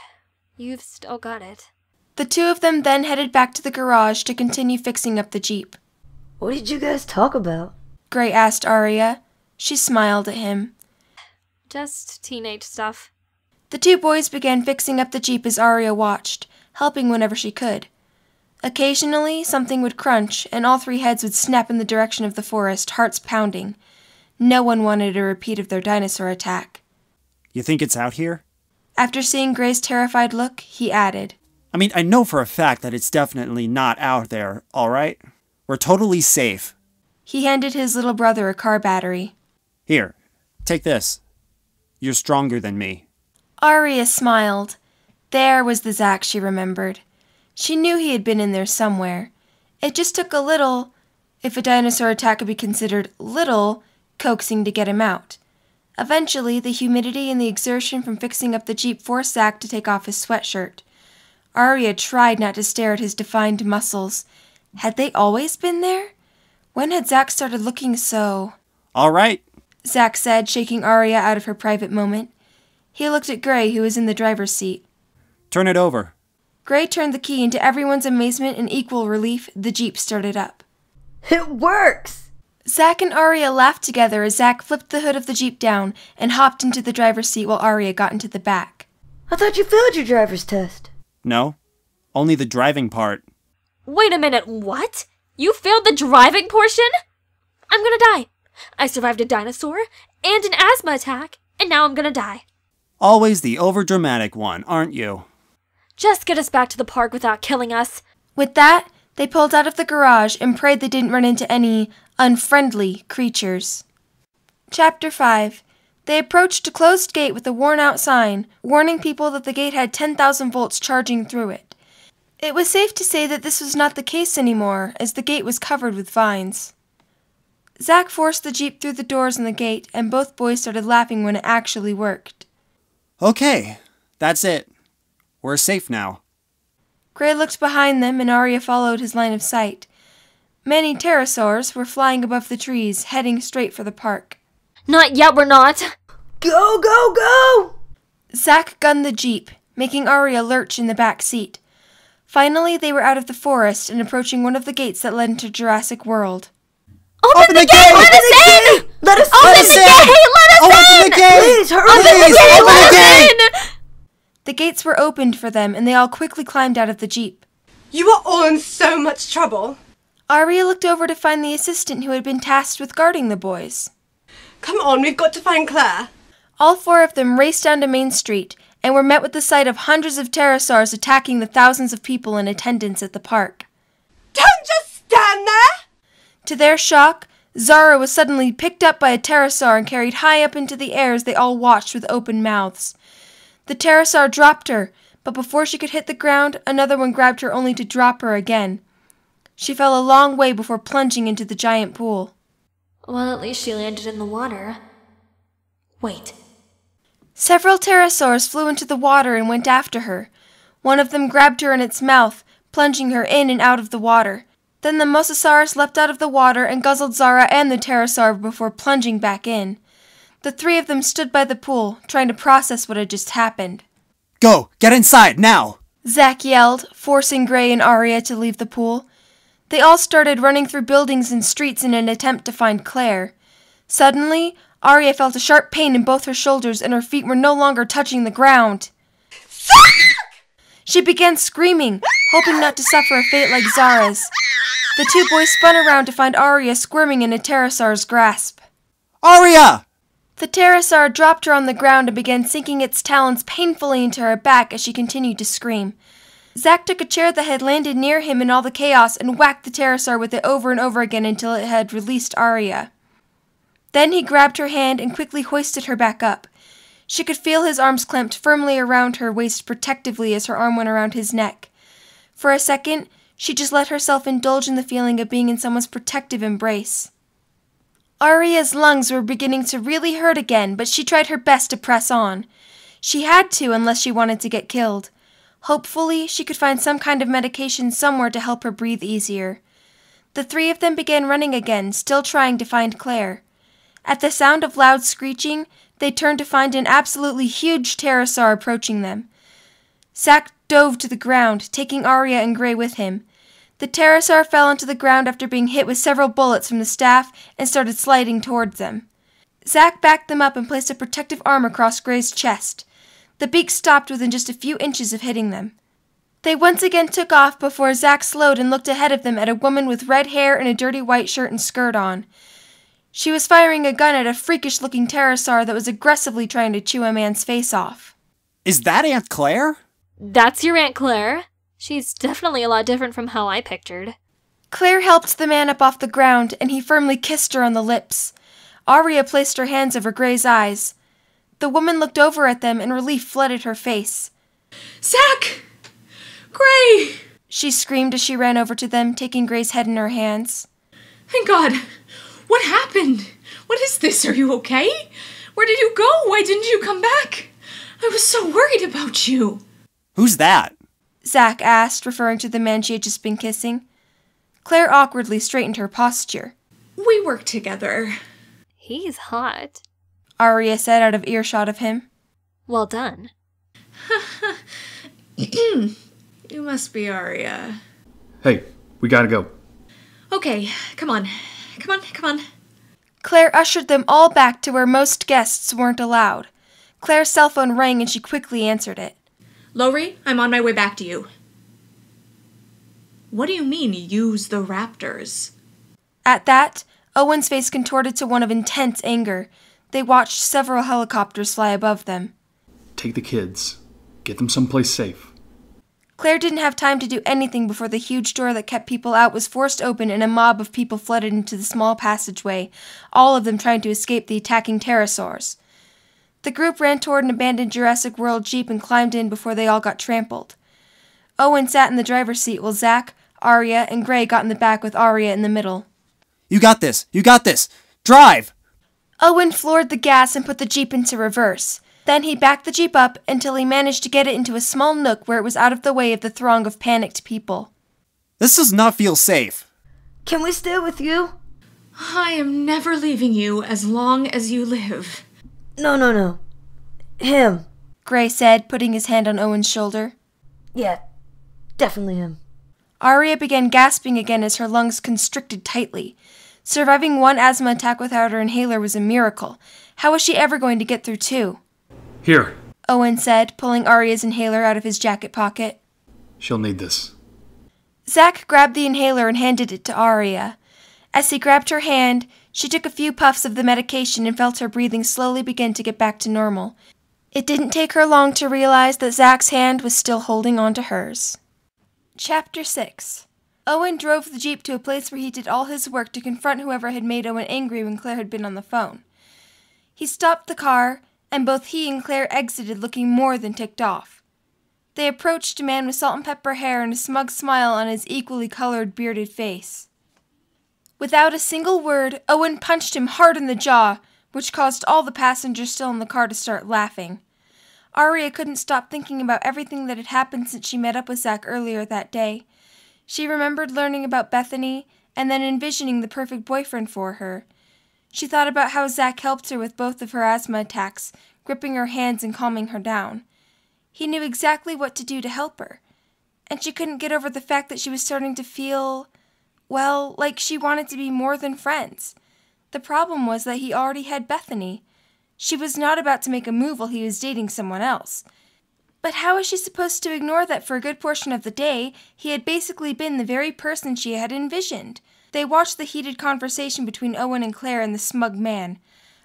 You've still got it. The two of them then headed back to the garage to continue fixing up the Jeep. What did you guys talk about? Gray asked Aria. She smiled at him. Just teenage stuff. The two boys began fixing up the Jeep as Aria watched, helping whenever she could. Occasionally, something would crunch, and all three heads would snap in the direction of the forest, hearts pounding. No one wanted a repeat of their dinosaur attack. You think it's out here? After seeing Gray's terrified look, he added, I mean, I know for a fact that it's definitely not out there, alright? We're totally safe. He handed his little brother a car battery. Here, take this. You're stronger than me. Aria smiled. There was the Zach she remembered. She knew he had been in there somewhere. It just took a little, if a dinosaur attack could be considered little, coaxing to get him out. Eventually, the humidity and the exertion from fixing up the Jeep forced Zach to take off his sweatshirt. Aria tried not to stare at his defined muscles. Had they always been there? When had Zach started looking so? Alright. Zach said, shaking Aria out of her private moment. He looked at Gray, who was in the driver's seat. Turn it over. Gray turned the key, and to everyone's amazement and equal relief, the Jeep started up. It works! Zach and Aria laughed together as Zach flipped the hood of the Jeep down and hopped into the driver's seat while Aria got into the back. I thought you failed your driver's test. No, only the driving part. Wait a minute, what? You failed the driving portion? I'm gonna die. I survived a dinosaur and an asthma attack, and now I'm gonna die. Always the overdramatic one, aren't you? Just get us back to the park without killing us. With that, they pulled out of the garage and prayed they didn't run into any unfriendly creatures. Chapter 5 They approached a closed gate with a worn out sign, warning people that the gate had 10,000 volts charging through it. It was safe to say that this was not the case anymore, as the gate was covered with vines. Zach forced the Jeep through the doors in the gate, and both boys started laughing when it actually worked. Okay, that's it. We're safe now. Gray looked behind them, and Aria followed his line of sight. Many pterosaurs were flying above the trees, heading straight for the park. Not yet, we're not. Go, go, go! Zach gunned the jeep, making Aria lurch in the back seat. Finally, they were out of the forest and approaching one of the gates that led into Jurassic World. Open, Open the, the gate! gate! Let us in! Let us Open Let us the in! gate! Let us Open in! the gate! Please, hurry! Open the gate! open Let the us gate! in! The gates were opened for them, and they all quickly climbed out of the jeep. You are all in so much trouble. Aria looked over to find the assistant who had been tasked with guarding the boys. Come on, we've got to find Claire. All four of them raced down to Main Street and were met with the sight of hundreds of pterosaurs attacking the thousands of people in attendance at the park. Don't just stand there! To their shock, Zara was suddenly picked up by a pterosaur and carried high up into the air as they all watched with open mouths. The pterosaur dropped her, but before she could hit the ground, another one grabbed her only to drop her again. She fell a long way before plunging into the giant pool. Well, at least she landed in the water. Wait. Several pterosaurs flew into the water and went after her. One of them grabbed her in its mouth, plunging her in and out of the water. Then the mosasaurus leapt out of the water and guzzled Zara and the pterosaur before plunging back in. The three of them stood by the pool, trying to process what had just happened. Go, get inside, now! Zach yelled, forcing Gray and Aria to leave the pool. They all started running through buildings and streets in an attempt to find Claire. Suddenly, Aria felt a sharp pain in both her shoulders and her feet were no longer touching the ground. She began screaming, hoping not to suffer a fate like Zara's. The two boys spun around to find Aria squirming in a pterosaur's grasp. Aria! The pterosaur dropped her on the ground and began sinking its talons painfully into her back as she continued to scream. Zach took a chair that had landed near him in all the chaos and whacked the pterosaur with it over and over again until it had released Aria. Then he grabbed her hand and quickly hoisted her back up. She could feel his arms clamped firmly around her waist protectively as her arm went around his neck. For a second, she just let herself indulge in the feeling of being in someone's protective embrace. Aria's lungs were beginning to really hurt again, but she tried her best to press on. She had to unless she wanted to get killed. Hopefully, she could find some kind of medication somewhere to help her breathe easier. The three of them began running again, still trying to find Claire. At the sound of loud screeching, they turned to find an absolutely huge pterosaur approaching them. Zach dove to the ground, taking Aria and Gray with him. The pterosaur fell onto the ground after being hit with several bullets from the staff and started sliding towards them. Zach backed them up and placed a protective arm across Gray's chest. The beak stopped within just a few inches of hitting them. They once again took off before Zach slowed and looked ahead of them at a woman with red hair and a dirty white shirt and skirt on. She was firing a gun at a freakish looking pterosaur that was aggressively trying to chew a man's face off. Is that Aunt Claire? That's your Aunt Claire. She's definitely a lot different from how I pictured. Claire helped the man up off the ground, and he firmly kissed her on the lips. Aria placed her hands over Gray's eyes. The woman looked over at them, and relief flooded her face. Zach! Gray! She screamed as she ran over to them, taking Gray's head in her hands. Thank God! What happened? What is this? Are you okay? Where did you go? Why didn't you come back? I was so worried about you. Who's that? Zach asked, referring to the man she had just been kissing. Claire awkwardly straightened her posture. We work together. He's hot. Aria said out of earshot of him. Well done. You must be Aria. Hey, we gotta go. Okay, come on. Come on, come on. Claire ushered them all back to where most guests weren't allowed. Claire's cell phone rang and she quickly answered it. Lowery, I'm on my way back to you. What do you mean, use the raptors? At that, Owen's face contorted to one of intense anger. They watched several helicopters fly above them. Take the kids. Get them someplace safe. Claire didn't have time to do anything before the huge door that kept people out was forced open and a mob of people flooded into the small passageway, all of them trying to escape the attacking pterosaurs. The group ran toward an abandoned Jurassic World Jeep and climbed in before they all got trampled. Owen sat in the driver's seat while Zach, Aria, and Gray got in the back with Aria in the middle. You got this! You got this! Drive! Owen floored the gas and put the Jeep into reverse. Then he backed the Jeep up until he managed to get it into a small nook where it was out of the way of the throng of panicked people. This does not feel safe. Can we stay with you? I am never leaving you as long as you live. No, no, no. Him. Gray said, putting his hand on Owen's shoulder. Yeah, definitely him. Aria began gasping again as her lungs constricted tightly. Surviving one asthma attack without her inhaler was a miracle. How was she ever going to get through two? Here. Owen said, pulling Aria's inhaler out of his jacket pocket. She'll need this. Zach grabbed the inhaler and handed it to Aria. As he grabbed her hand, she took a few puffs of the medication and felt her breathing slowly begin to get back to normal. It didn't take her long to realize that Zach's hand was still holding on to hers. Chapter 6 Owen drove the Jeep to a place where he did all his work to confront whoever had made Owen angry when Claire had been on the phone. He stopped the car, and both he and Claire exited looking more than ticked off. They approached a man with salt and pepper hair and a smug smile on his equally colored, bearded face. Without a single word, Owen punched him hard in the jaw, which caused all the passengers still in the car to start laughing. Aria couldn't stop thinking about everything that had happened since she met up with Zach earlier that day. She remembered learning about Bethany and then envisioning the perfect boyfriend for her. She thought about how Zach helped her with both of her asthma attacks, gripping her hands and calming her down. He knew exactly what to do to help her. And she couldn't get over the fact that she was starting to feel, well, like she wanted to be more than friends. The problem was that he already had Bethany. She was not about to make a move while he was dating someone else. But how was she supposed to ignore that for a good portion of the day he had basically been the very person she had envisioned? They watched the heated conversation between Owen and Claire and the smug man.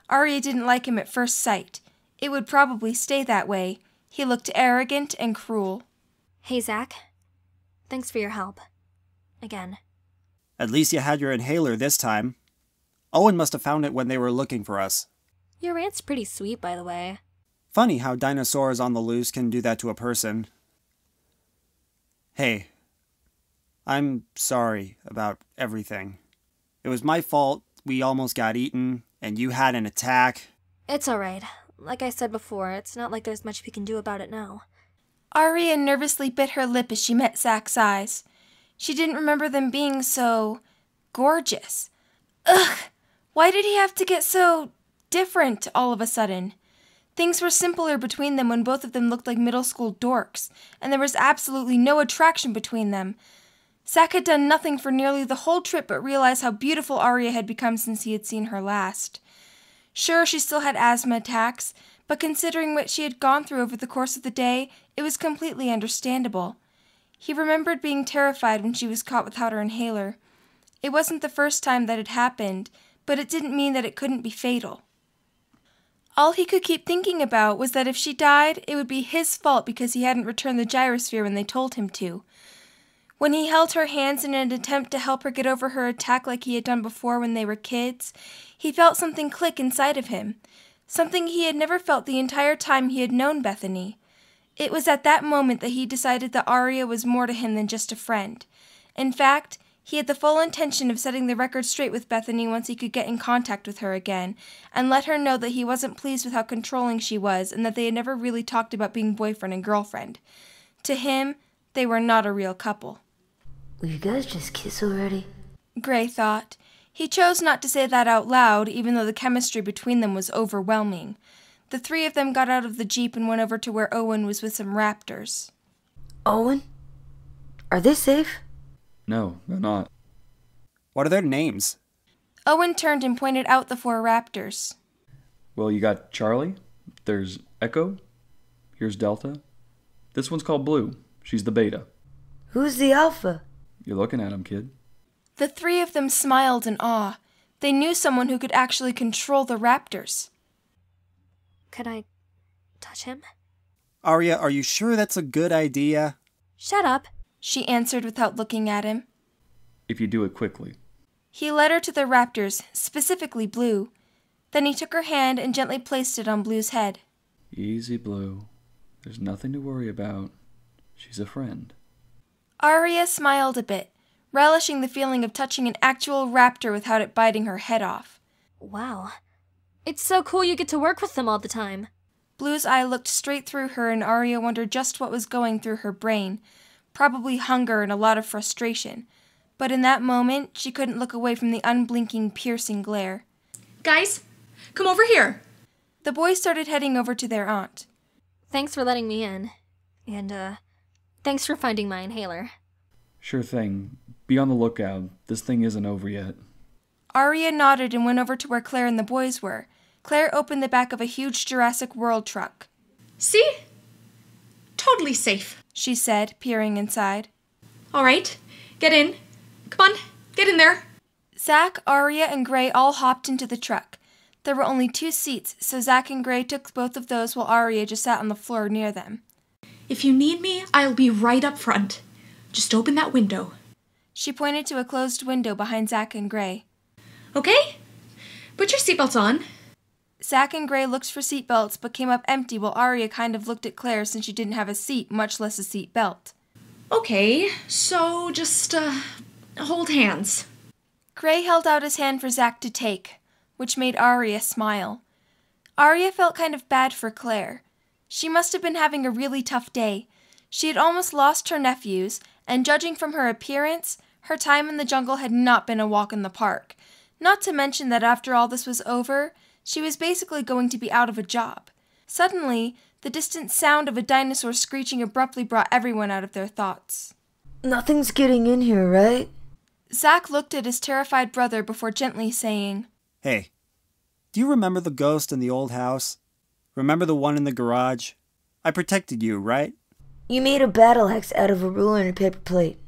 Aria didn't like him at first sight. It would probably stay that way. He looked arrogant and cruel. Hey, Zach. Thanks for your help. Again. At least you had your inhaler this time. Owen must have found it when they were looking for us. Your rant's pretty sweet, by the way. Funny how dinosaurs on the loose can do that to a person. Hey, I'm sorry about everything. It was my fault. We almost got eaten, and you had an attack. It's alright. Like I said before, it's not like there's much we can do about it now. Aria nervously bit her lip as she met Zach's eyes. She didn't remember them being so gorgeous. Ugh! Why did he have to get so different all of a sudden? Things were simpler between them when both of them looked like middle school dorks, and there was absolutely no attraction between them. Zach had done nothing for nearly the whole trip but realize how beautiful Aria had become since he had seen her last. Sure, she still had asthma attacks, but considering what she had gone through over the course of the day, it was completely understandable. He remembered being terrified when she was caught without her inhaler. It wasn't the first time that had happened, but it didn't mean that it couldn't be fatal. All he could keep thinking about was that if she died, it would be his fault because he hadn't returned the gyrosphere when they told him to. When he held her hands in an attempt to help her get over her attack like he had done before when they were kids, he felt something click inside of him, something he had never felt the entire time he had known Bethany. It was at that moment that he decided that Aria was more to him than just a friend. In fact, he had the full intention of setting the record straight with Bethany once he could get in contact with her again, and let her know that he wasn't pleased with how controlling she was and that they had never really talked about being boyfriend and girlfriend. To him, they were not a real couple. Will you guys just kiss already? Gray thought. He chose not to say that out loud, even though the chemistry between them was overwhelming. The three of them got out of the Jeep and went over to where Owen was with some raptors. Owen? Are they safe? No, they're not. What are their names? Owen turned and pointed out the four raptors. Well, you got Charlie. There's Echo. Here's Delta. This one's called Blue. She's the beta. Who's the alpha? You're looking at him, kid. The three of them smiled in awe. They knew someone who could actually control the raptors. Could I touch him? Aria, are you sure that's a good idea? Shut up. She answered without looking at him. If you do it quickly. He led her to the raptors, specifically Blue. Then he took her hand and gently placed it on Blue's head. Easy, Blue. There's nothing to worry about. She's a friend. Aria smiled a bit, relishing the feeling of touching an actual raptor without it biting her head off. Wow. It's so cool you get to work with them all the time. Blue's eye looked straight through her, and Aria wondered just what was going through her brain. Probably hunger and a lot of frustration. But in that moment, she couldn't look away from the unblinking, piercing glare. Guys, come over here. The boys started heading over to their aunt. Thanks for letting me in. And, uh, thanks for finding my inhaler. Sure thing. Be on the lookout. This thing isn't over yet. Aria nodded and went over to where Claire and the boys were. Claire opened the back of a huge Jurassic World truck. See? Totally safe. She said, peering inside. All right, get in. Come on, get in there. Zach, Aria, and Gray all hopped into the truck. There were only two seats, so Zach and Gray took both of those while Aria just sat on the floor near them. If you need me, I'll be right up front. Just open that window. She pointed to a closed window behind Zach and Gray. Okay? Put your seatbelts on. Zach and Gray looked for seatbelts but came up empty while Aria kind of looked at Claire since she didn't have a seat, much less a seat belt. Okay, so just, uh, hold hands. Gray held out his hand for Zach to take, which made Aria smile. Aria felt kind of bad for Claire. She must have been having a really tough day. She had almost lost her nephews, and judging from her appearance, her time in the jungle had not been a walk in the park. Not to mention that after all this was over, she was basically going to be out of a job. Suddenly, the distant sound of a dinosaur screeching abruptly brought everyone out of their thoughts. Nothing's getting in here, right? Zach looked at his terrified brother before gently saying, Hey, do you remember the ghost in the old house? Remember the one in the garage? I protected you, right? You made a battle axe out of a ruler and a paper plate.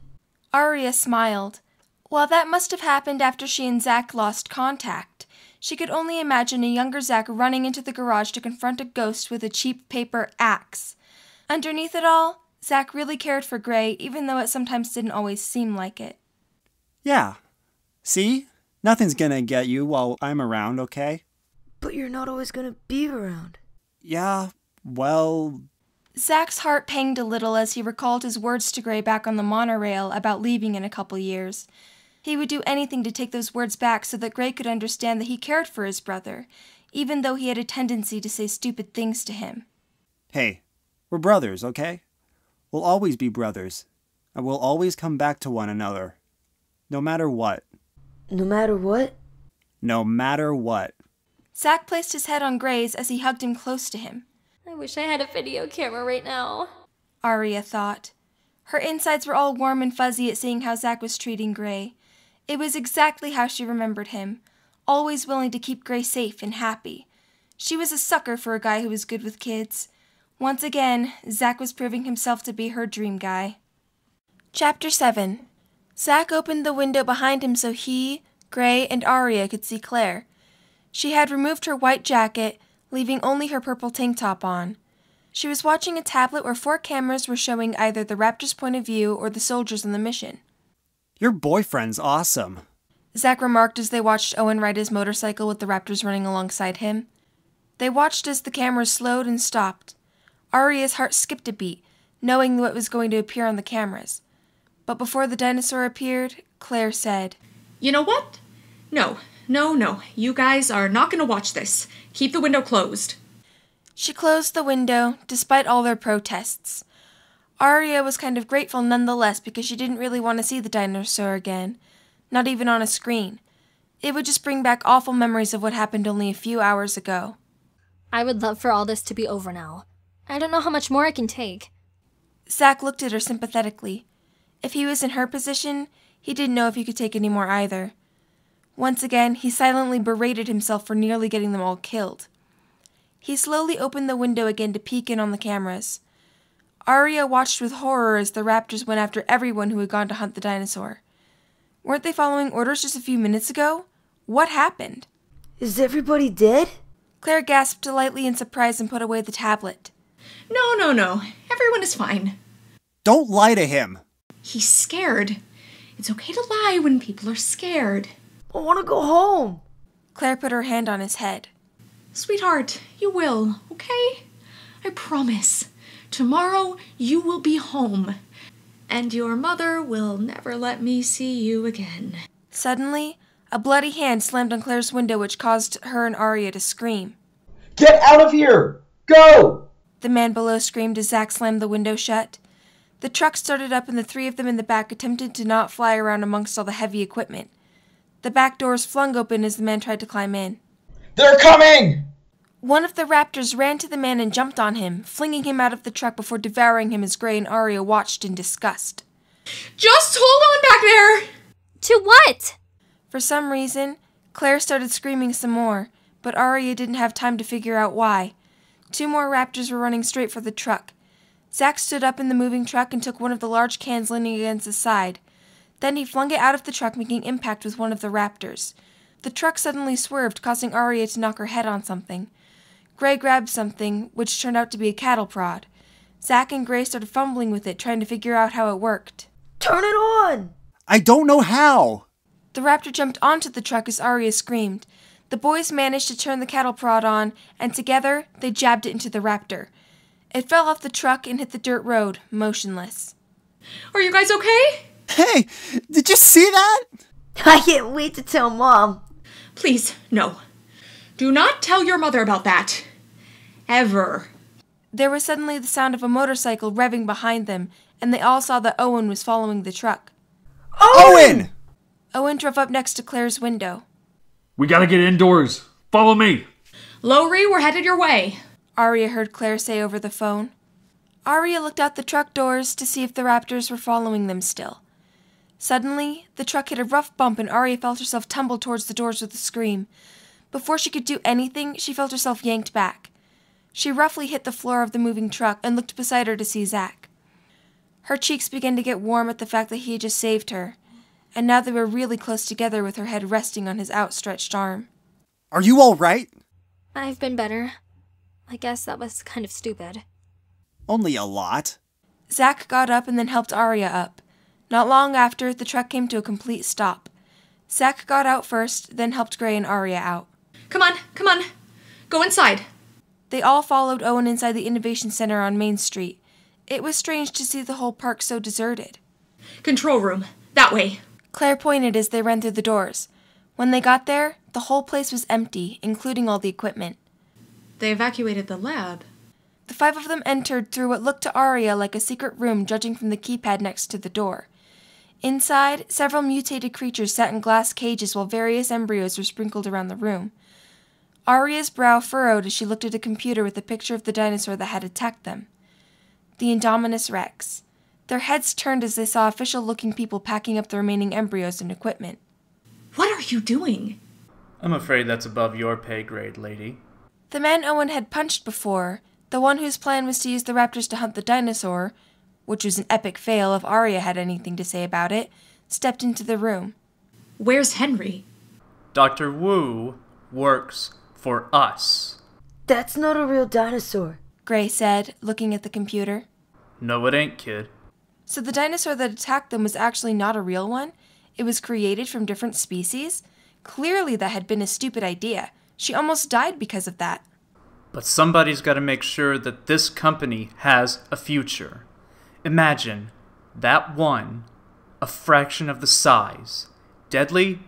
Aria smiled. While that must have happened after she and Zach lost contact, she could only imagine a younger Zach running into the garage to confront a ghost with a cheap paper axe. Underneath it all, Zach really cared for Gray, even though it sometimes didn't always seem like it. Yeah. See? Nothing's gonna get you while I'm around, okay? But you're not always gonna be around. Yeah, well, Zach's heart panged a little as he recalled his words to Gray back on the monorail about leaving in a couple years. He would do anything to take those words back so that Gray could understand that he cared for his brother, even though he had a tendency to say stupid things to him. hey, we're brothers, okay? We'll always be brothers, and we'll always come back to one another. No matter what. No matter what? No matter what. Zach placed his head on Gray's as he hugged him close to him. I wish I had a video camera right now. Aria thought. Her insides were all warm and fuzzy at seeing how Zach was treating Gray. It was exactly how she remembered him, always willing to keep Gray safe and happy. She was a sucker for a guy who was good with kids. Once again, Zach was proving himself to be her dream guy. Chapter 7 Zach opened the window behind him so he, Gray, and Aria could see Claire. She had removed her white jacket, leaving only her purple tank top on. She was watching a tablet where four cameras were showing either the Raptor's point of view or the soldiers on the mission. Your boyfriend's awesome. Zach remarked as they watched Owen ride his motorcycle with the Raptors running alongside him. They watched as the cameras slowed and stopped. Aria's heart skipped a beat, knowing what was going to appear on the cameras. But before the dinosaur appeared, Claire said, You know what? No, no, no. You guys are not going to watch this. Keep the window closed. She closed the window, despite all their protests. Aria was kind of grateful nonetheless because she didn't really want to see the dinosaur again, not even on a screen. It would just bring back awful memories of what happened only a few hours ago. I would love for all this to be over now. I don't know how much more I can take. Zach looked at her sympathetically. If he was in her position, he didn't know if he could take any more either. Once again, he silently berated himself for nearly getting them all killed. He slowly opened the window again to peek in on the cameras. Aria watched with horror as the raptors went after everyone who had gone to hunt the dinosaur. Weren't they following orders just a few minutes ago? What happened? Is everybody dead? Claire gasped lightly in surprise and put away the tablet. No, no, no. Everyone is fine. Don't lie to him. He's scared. It's okay to lie when people are scared. I want to go home. Claire put her hand on his head. Sweetheart, you will, okay? I promise. Tomorrow you will be home, and your mother will never let me see you again. Suddenly, a bloody hand slammed on Claire's window, which caused her and Aria to scream. Get out of here! Go! The man below screamed as Zach slammed the window shut. The truck started up, and the three of them in the back attempted to not fly around amongst all the heavy equipment. The back doors flung open as the man tried to climb in. They're coming! One of the raptors ran to the man and jumped on him, flinging him out of the truck before devouring him as Gray and Aria watched in disgust. Just hold on back there! To what? For some reason, Claire started screaming some more, but Aria didn't have time to figure out why. Two more raptors were running straight for the truck. Zach stood up in the moving truck and took one of the large cans leaning against his side. Then he flung it out of the truck, making impact with one of the raptors. The truck suddenly swerved, causing Aria to knock her head on something. Gray grabbed something, which turned out to be a cattle prod. Zach and Gray started fumbling with it, trying to figure out how it worked. Turn it on! I don't know how. The raptor jumped onto the truck as Aria screamed. The boys managed to turn the cattle prod on, and together they jabbed it into the raptor. It fell off the truck and hit the dirt road, motionless. Are you guys okay? Hey, did you see that? I can't wait to tell Mom. Please, no. Do not tell your mother about that. Ever. There was suddenly the sound of a motorcycle revving behind them, and they all saw that Owen was following the truck. Owen! Owen drove up next to Claire's window. We gotta get indoors. Follow me. Lowery, we're headed your way. Aria heard Claire say over the phone. Aria looked out the truck doors to see if the raptors were following them still. Suddenly, the truck hit a rough bump and Aria felt herself tumble towards the doors with a scream. Before she could do anything, she felt herself yanked back. She roughly hit the floor of the moving truck and looked beside her to see Zach. Her cheeks began to get warm at the fact that he had just saved her, and now they were really close together with her head resting on his outstretched arm. Are you all right? I've been better. I guess that was kind of stupid. Only a lot. Zach got up and then helped Aria up. Not long after, the truck came to a complete stop. Zach got out first, then helped Gray and Aria out. Come on, come on. Go inside. They all followed Owen inside the Innovation Center on Main Street. It was strange to see the whole park so deserted. Control room. That way. Claire pointed as they ran through the doors. When they got there, the whole place was empty, including all the equipment. They evacuated the lab. The five of them entered through what looked to Aria like a secret room, judging from the keypad next to the door. Inside, several mutated creatures sat in glass cages while various embryos were sprinkled around the room. Aria's brow furrowed as she looked at a computer with a picture of the dinosaur that had attacked them. The Indominus Rex. Their heads turned as they saw official looking people packing up the remaining embryos and equipment. What are you doing? I'm afraid that's above your pay grade, lady. The man Owen had punched before, the one whose plan was to use the raptors to hunt the dinosaur, which was an epic fail if Aria had anything to say about it, stepped into the room. Where's Henry? Dr. Wu works for us. That's not a real dinosaur. Gray said, looking at the computer. No, it ain't, kid. So the dinosaur that attacked them was actually not a real one? It was created from different species? Clearly, that had been a stupid idea. She almost died because of that. But somebody's got to make sure that this company has a future. Imagine that one, a fraction of the size, deadly,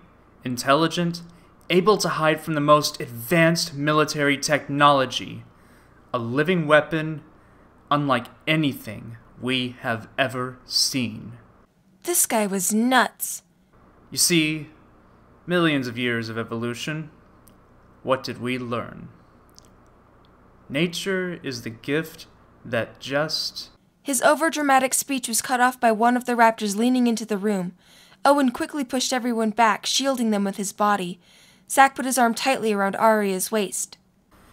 intelligent, able to hide from the most advanced military technology, a living weapon unlike anything we have ever seen. This guy was nuts. You see, millions of years of evolution, what did we learn? Nature is the gift that just His overdramatic speech was cut off by one of the raptors leaning into the room. Owen quickly pushed everyone back, shielding them with his body. Zach put his arm tightly around Aria's waist.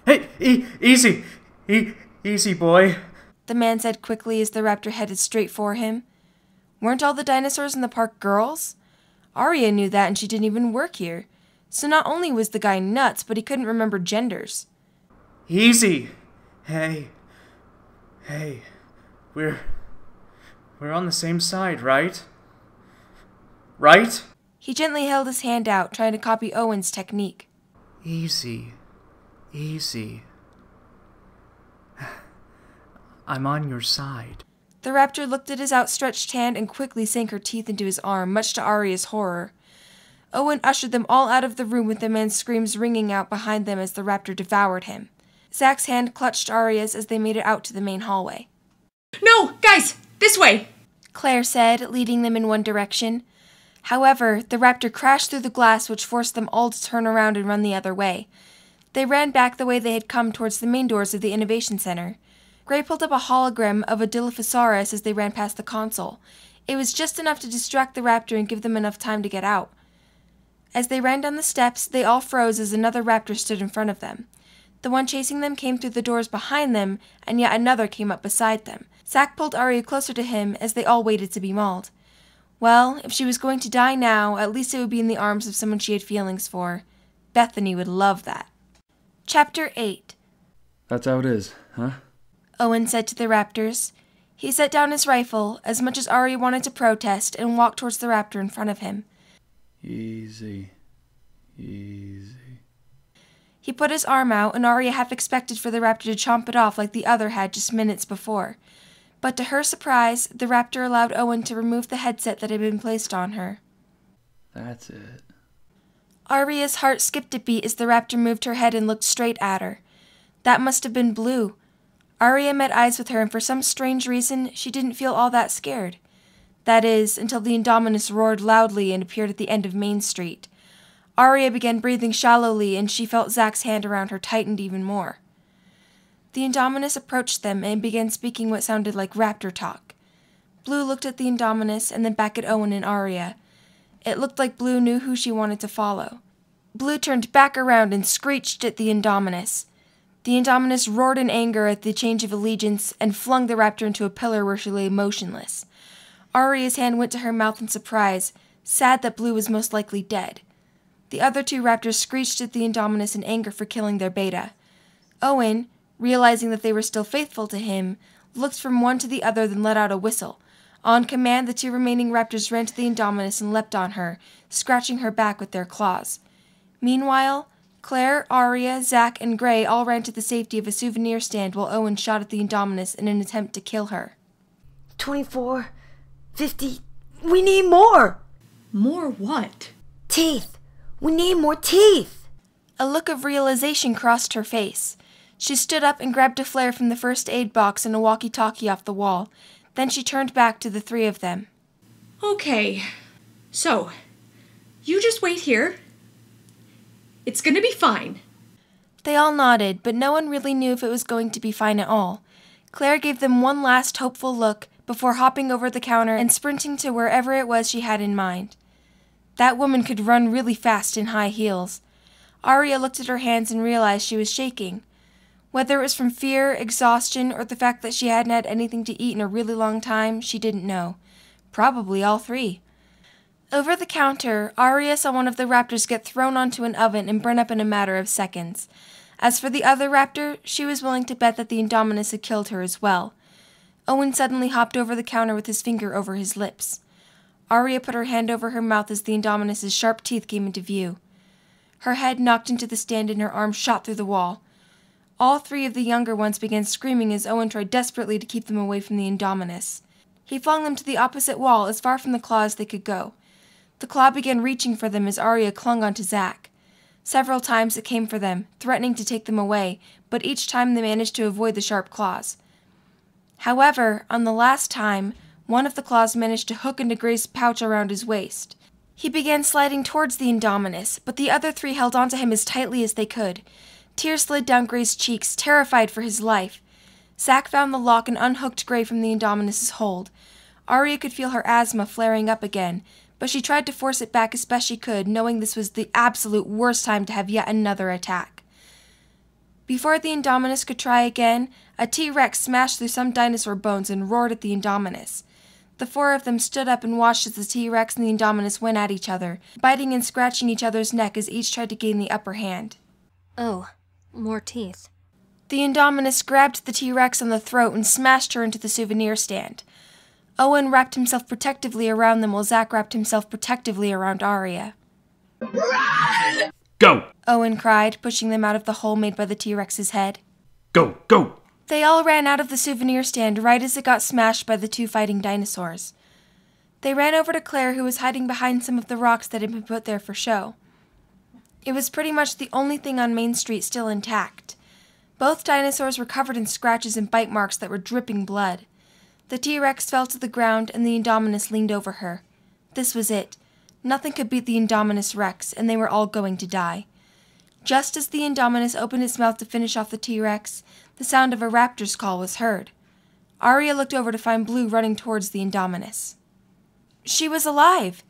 Hey, e- easy, e- easy, boy. The man said quickly as the raptor headed straight for him. Weren't all the dinosaurs in the park girls? Aria knew that and she didn't even work here. So not only was the guy nuts, but he couldn't remember genders. Easy. Hey. Hey. We're. We're on the same side, right? Right? He gently held his hand out, trying to copy Owen's technique. Easy. Easy. I'm on your side. The raptor looked at his outstretched hand and quickly sank her teeth into his arm, much to Aria's horror. Owen ushered them all out of the room with the man's screams ringing out behind them as the raptor devoured him. Zach's hand clutched Aria's as they made it out to the main hallway. No, guys, this way! Claire said, leading them in one direction. However, the raptor crashed through the glass, which forced them all to turn around and run the other way. They ran back the way they had come towards the main doors of the Innovation Center. Gray pulled up a hologram of a Dilophosaurus as they ran past the console. It was just enough to distract the raptor and give them enough time to get out. As they ran down the steps, they all froze as another raptor stood in front of them. The one chasing them came through the doors behind them, and yet another came up beside them. Zach pulled Aria closer to him as they all waited to be mauled. Well, if she was going to die now, at least it would be in the arms of someone she had feelings for. Bethany would love that. Chapter 8 That's how it is, huh? Owen said to the raptors. He set down his rifle, as much as Aria wanted to protest, and walked towards the raptor in front of him. Easy. Easy. He put his arm out, and Aria half expected for the raptor to chomp it off like the other had just minutes before. But to her surprise, the raptor allowed Owen to remove the headset that had been placed on her. That's it. Aria's heart skipped a beat as the raptor moved her head and looked straight at her. That must have been Blue. Aria met eyes with her, and for some strange reason, she didn't feel all that scared. That is, until the Indominus roared loudly and appeared at the end of Main Street. Aria began breathing shallowly, and she felt Zach's hand around her tightened even more. The Indominus approached them and began speaking what sounded like raptor talk. Blue looked at the Indominus and then back at Owen and Aria. It looked like Blue knew who she wanted to follow. Blue turned back around and screeched at the Indominus. The Indominus roared in anger at the change of allegiance and flung the raptor into a pillar where she lay motionless. Aria's hand went to her mouth in surprise, sad that Blue was most likely dead. The other two raptors screeched at the Indominus in anger for killing their beta. Owen, realizing that they were still faithful to him, looked from one to the other, then let out a whistle. On command, the two remaining raptors ran to the Indominus and leapt on her, scratching her back with their claws. Meanwhile, Claire, Aria, Zach, and Gray all ran to the safety of a souvenir stand while Owen shot at the Indominus in an attempt to kill her. 24, 50. We need more! More what? Teeth! We need more teeth! A look of realization crossed her face. She stood up and grabbed a flare from the first aid box and a walkie talkie off the wall. Then she turned back to the three of them. Okay. So, you just wait here. It's gonna be fine. They all nodded, but no one really knew if it was going to be fine at all. Claire gave them one last hopeful look before hopping over the counter and sprinting to wherever it was she had in mind. That woman could run really fast in high heels. Aria looked at her hands and realized she was shaking. Whether it was from fear, exhaustion, or the fact that she hadn't had anything to eat in a really long time, she didn't know. Probably all three. Over the counter, Aria saw one of the raptors get thrown onto an oven and burn up in a matter of seconds. As for the other raptor, she was willing to bet that the Indominus had killed her as well. Owen suddenly hopped over the counter with his finger over his lips. Aria put her hand over her mouth as the Indominus's sharp teeth came into view. Her head knocked into the stand and her arm shot through the wall. All three of the younger ones began screaming as Owen tried desperately to keep them away from the Indominus. He flung them to the opposite wall, as far from the claw as they could go. The claw began reaching for them as Aria clung onto Zach. Several times it came for them, threatening to take them away, but each time they managed to avoid the sharp claws. However, on the last time, one of the claws managed to hook into Gray's pouch around his waist. He began sliding towards the Indominus, but the other three held onto him as tightly as they could. Tears slid down Gray's cheeks, terrified for his life. Zach found the lock and unhooked Gray from the Indominus's hold. Aria could feel her asthma flaring up again, but she tried to force it back as best she could, knowing this was the absolute worst time to have yet another attack. Before the Indominus could try again, a T Rex smashed through some dinosaur bones and roared at the Indominus. The four of them stood up and watched as the T Rex and the Indominus went at each other, biting and scratching each other's neck as each tried to gain the upper hand. Oh, more teeth. The Indominus grabbed the T Rex on the throat and smashed her into the souvenir stand. Owen wrapped himself protectively around them while Zach wrapped himself protectively around Aria. Go! Owen cried, pushing them out of the hole made by the T Rex's head. Go! Go! They all ran out of the souvenir stand right as it got smashed by the two fighting dinosaurs. They ran over to Claire, who was hiding behind some of the rocks that had been put there for show. It was pretty much the only thing on Main Street still intact. Both dinosaurs were covered in scratches and bite marks that were dripping blood. The T Rex fell to the ground, and the Indominus leaned over her. This was it. Nothing could beat the Indominus Rex, and they were all going to die. Just as the Indominus opened its mouth to finish off the T Rex, the sound of a raptor's call was heard. Aria looked over to find Blue running towards the Indominus. She was alive!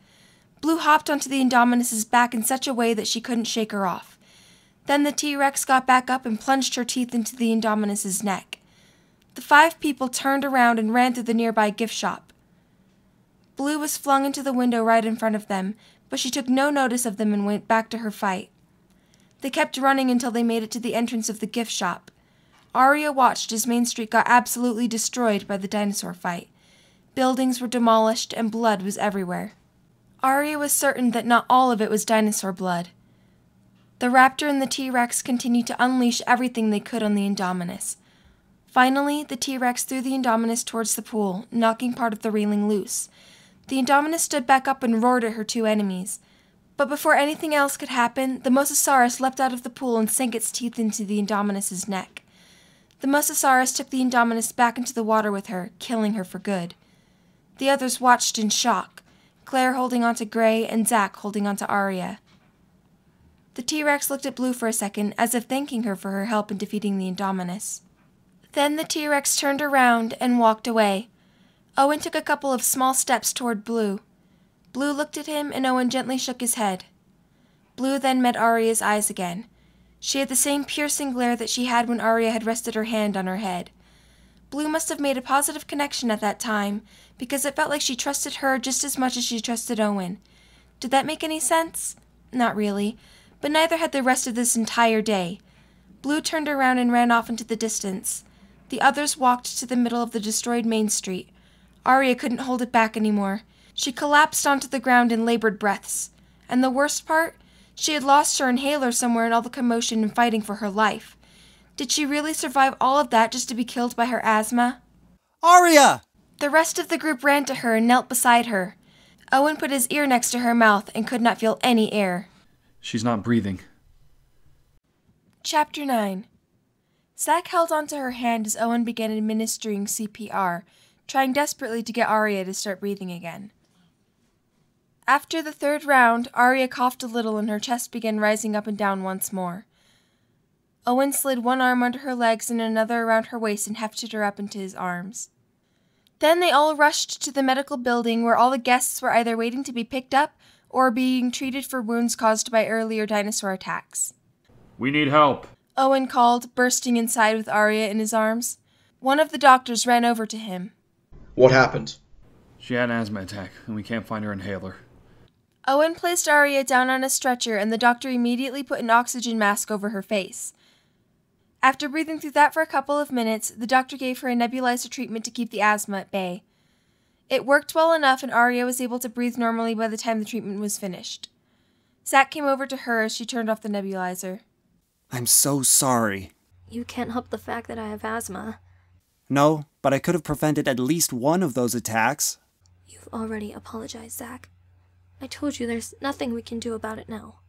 Blue hopped onto the Indominus's back in such a way that she couldn't shake her off. Then the T Rex got back up and plunged her teeth into the Indominus's neck. The five people turned around and ran through the nearby gift shop. Blue was flung into the window right in front of them, but she took no notice of them and went back to her fight. They kept running until they made it to the entrance of the gift shop. Aria watched as Main Street got absolutely destroyed by the dinosaur fight. Buildings were demolished and blood was everywhere. Aria was certain that not all of it was dinosaur blood. The raptor and the T Rex continued to unleash everything they could on the Indominus. Finally, the T Rex threw the Indominus towards the pool, knocking part of the railing loose. The Indominus stood back up and roared at her two enemies. But before anything else could happen, the Mosasaurus leapt out of the pool and sank its teeth into the Indominus's neck. The Mosasaurus took the Indominus back into the water with her, killing her for good. The others watched in shock, Claire holding onto Gray and Zach holding onto Aria. The T Rex looked at Blue for a second, as if thanking her for her help in defeating the Indominus. Then the T Rex turned around and walked away. Owen took a couple of small steps toward Blue. Blue looked at him, and Owen gently shook his head. Blue then met Aria's eyes again. She had the same piercing glare that she had when Aria had rested her hand on her head. Blue must have made a positive connection at that time, because it felt like she trusted her just as much as she trusted Owen. Did that make any sense? Not really, but neither had the rest of this entire day. Blue turned around and ran off into the distance. The others walked to the middle of the destroyed Main Street. Aria couldn't hold it back anymore. She collapsed onto the ground in labored breaths. And the worst part? She had lost her inhaler somewhere in all the commotion and fighting for her life. Did she really survive all of that just to be killed by her asthma? Aria! The rest of the group ran to her and knelt beside her. Owen put his ear next to her mouth and could not feel any air. She's not breathing. Chapter 9 Zach held onto her hand as Owen began administering CPR, trying desperately to get Aria to start breathing again. After the third round, Aria coughed a little and her chest began rising up and down once more. Owen slid one arm under her legs and another around her waist and hefted her up into his arms. Then they all rushed to the medical building where all the guests were either waiting to be picked up or being treated for wounds caused by earlier dinosaur attacks. We need help. Owen called, bursting inside with Aria in his arms. One of the doctors ran over to him. What happened? She had an asthma attack, and we can't find her inhaler. Owen placed Aria down on a stretcher, and the doctor immediately put an oxygen mask over her face. After breathing through that for a couple of minutes, the doctor gave her a nebulizer treatment to keep the asthma at bay. It worked well enough, and Aria was able to breathe normally by the time the treatment was finished. Zach came over to her as she turned off the nebulizer. I'm so sorry. You can't help the fact that I have asthma. No, but I could have prevented at least one of those attacks. You've already apologized, Zach. I told you there's nothing we can do about it now.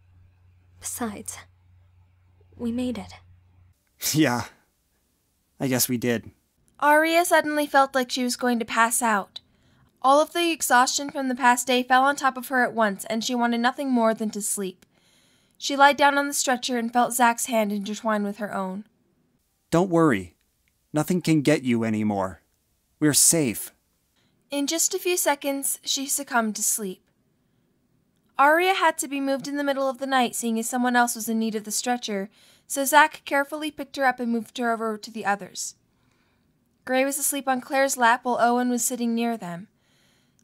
Besides, we made it. yeah. I guess we did. Aria suddenly felt like she was going to pass out. All of the exhaustion from the past day fell on top of her at once, and she wanted nothing more than to sleep. She lied down on the stretcher and felt Zach's hand intertwine with her own. Don't worry. Nothing can get you anymore. We're safe. In just a few seconds, she succumbed to sleep. Aria had to be moved in the middle of the night, seeing as someone else was in need of the stretcher, so Zach carefully picked her up and moved her over to the others. Gray was asleep on Claire's lap while Owen was sitting near them.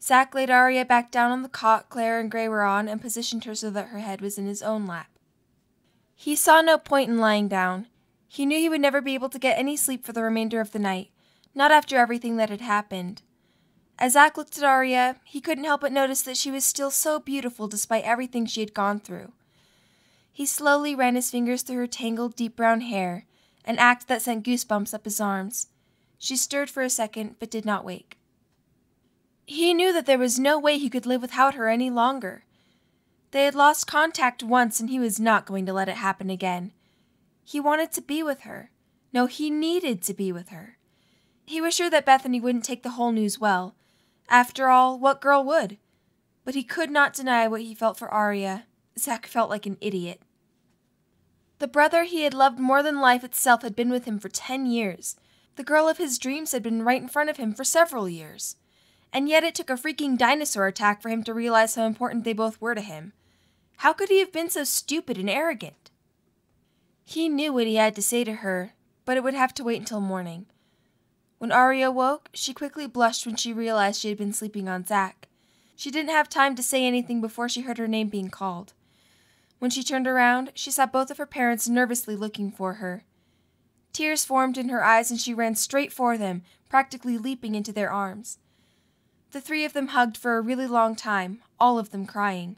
Zach laid Aria back down on the cot Claire and Gray were on and positioned her so that her head was in his own lap. He saw no point in lying down. He knew he would never be able to get any sleep for the remainder of the night, not after everything that had happened. As Zach looked at Aria, he couldn't help but notice that she was still so beautiful despite everything she had gone through. He slowly ran his fingers through her tangled, deep brown hair, an act that sent goosebumps up his arms. She stirred for a second, but did not wake. He knew that there was no way he could live without her any longer. They had lost contact once, and he was not going to let it happen again. He wanted to be with her. No, he needed to be with her. He was sure that Bethany wouldn't take the whole news well. After all, what girl would? But he could not deny what he felt for Aria. Zach felt like an idiot. The brother he had loved more than life itself had been with him for ten years. The girl of his dreams had been right in front of him for several years. And yet it took a freaking dinosaur attack for him to realize how important they both were to him. How could he have been so stupid and arrogant? He knew what he had to say to her, but it would have to wait until morning. When Aria woke, she quickly blushed when she realized she had been sleeping on Zach. She didn't have time to say anything before she heard her name being called. When she turned around, she saw both of her parents nervously looking for her. Tears formed in her eyes and she ran straight for them, practically leaping into their arms. The three of them hugged for a really long time, all of them crying.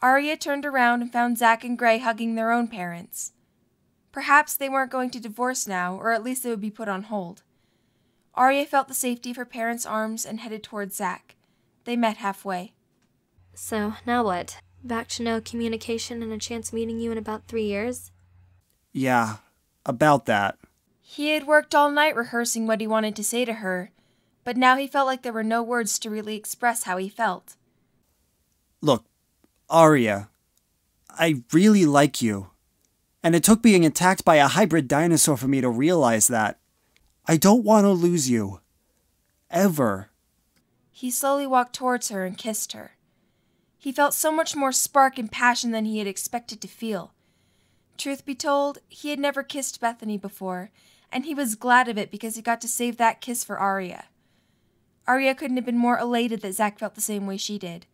Aria turned around and found Zach and Gray hugging their own parents. Perhaps they weren't going to divorce now, or at least they would be put on hold. Aria felt the safety of her parents' arms and headed towards Zach. They met halfway. So, now what? Back to no communication and a chance meeting you in about three years? Yeah, about that. He had worked all night rehearsing what he wanted to say to her, but now he felt like there were no words to really express how he felt. Look, Aria, I really like you. And it took being attacked by a hybrid dinosaur for me to realize that. I don't want to lose you. Ever. He slowly walked towards her and kissed her. He felt so much more spark and passion than he had expected to feel. Truth be told, he had never kissed Bethany before, and he was glad of it because he got to save that kiss for Aria. Aria couldn't have been more elated that Zach felt the same way she did,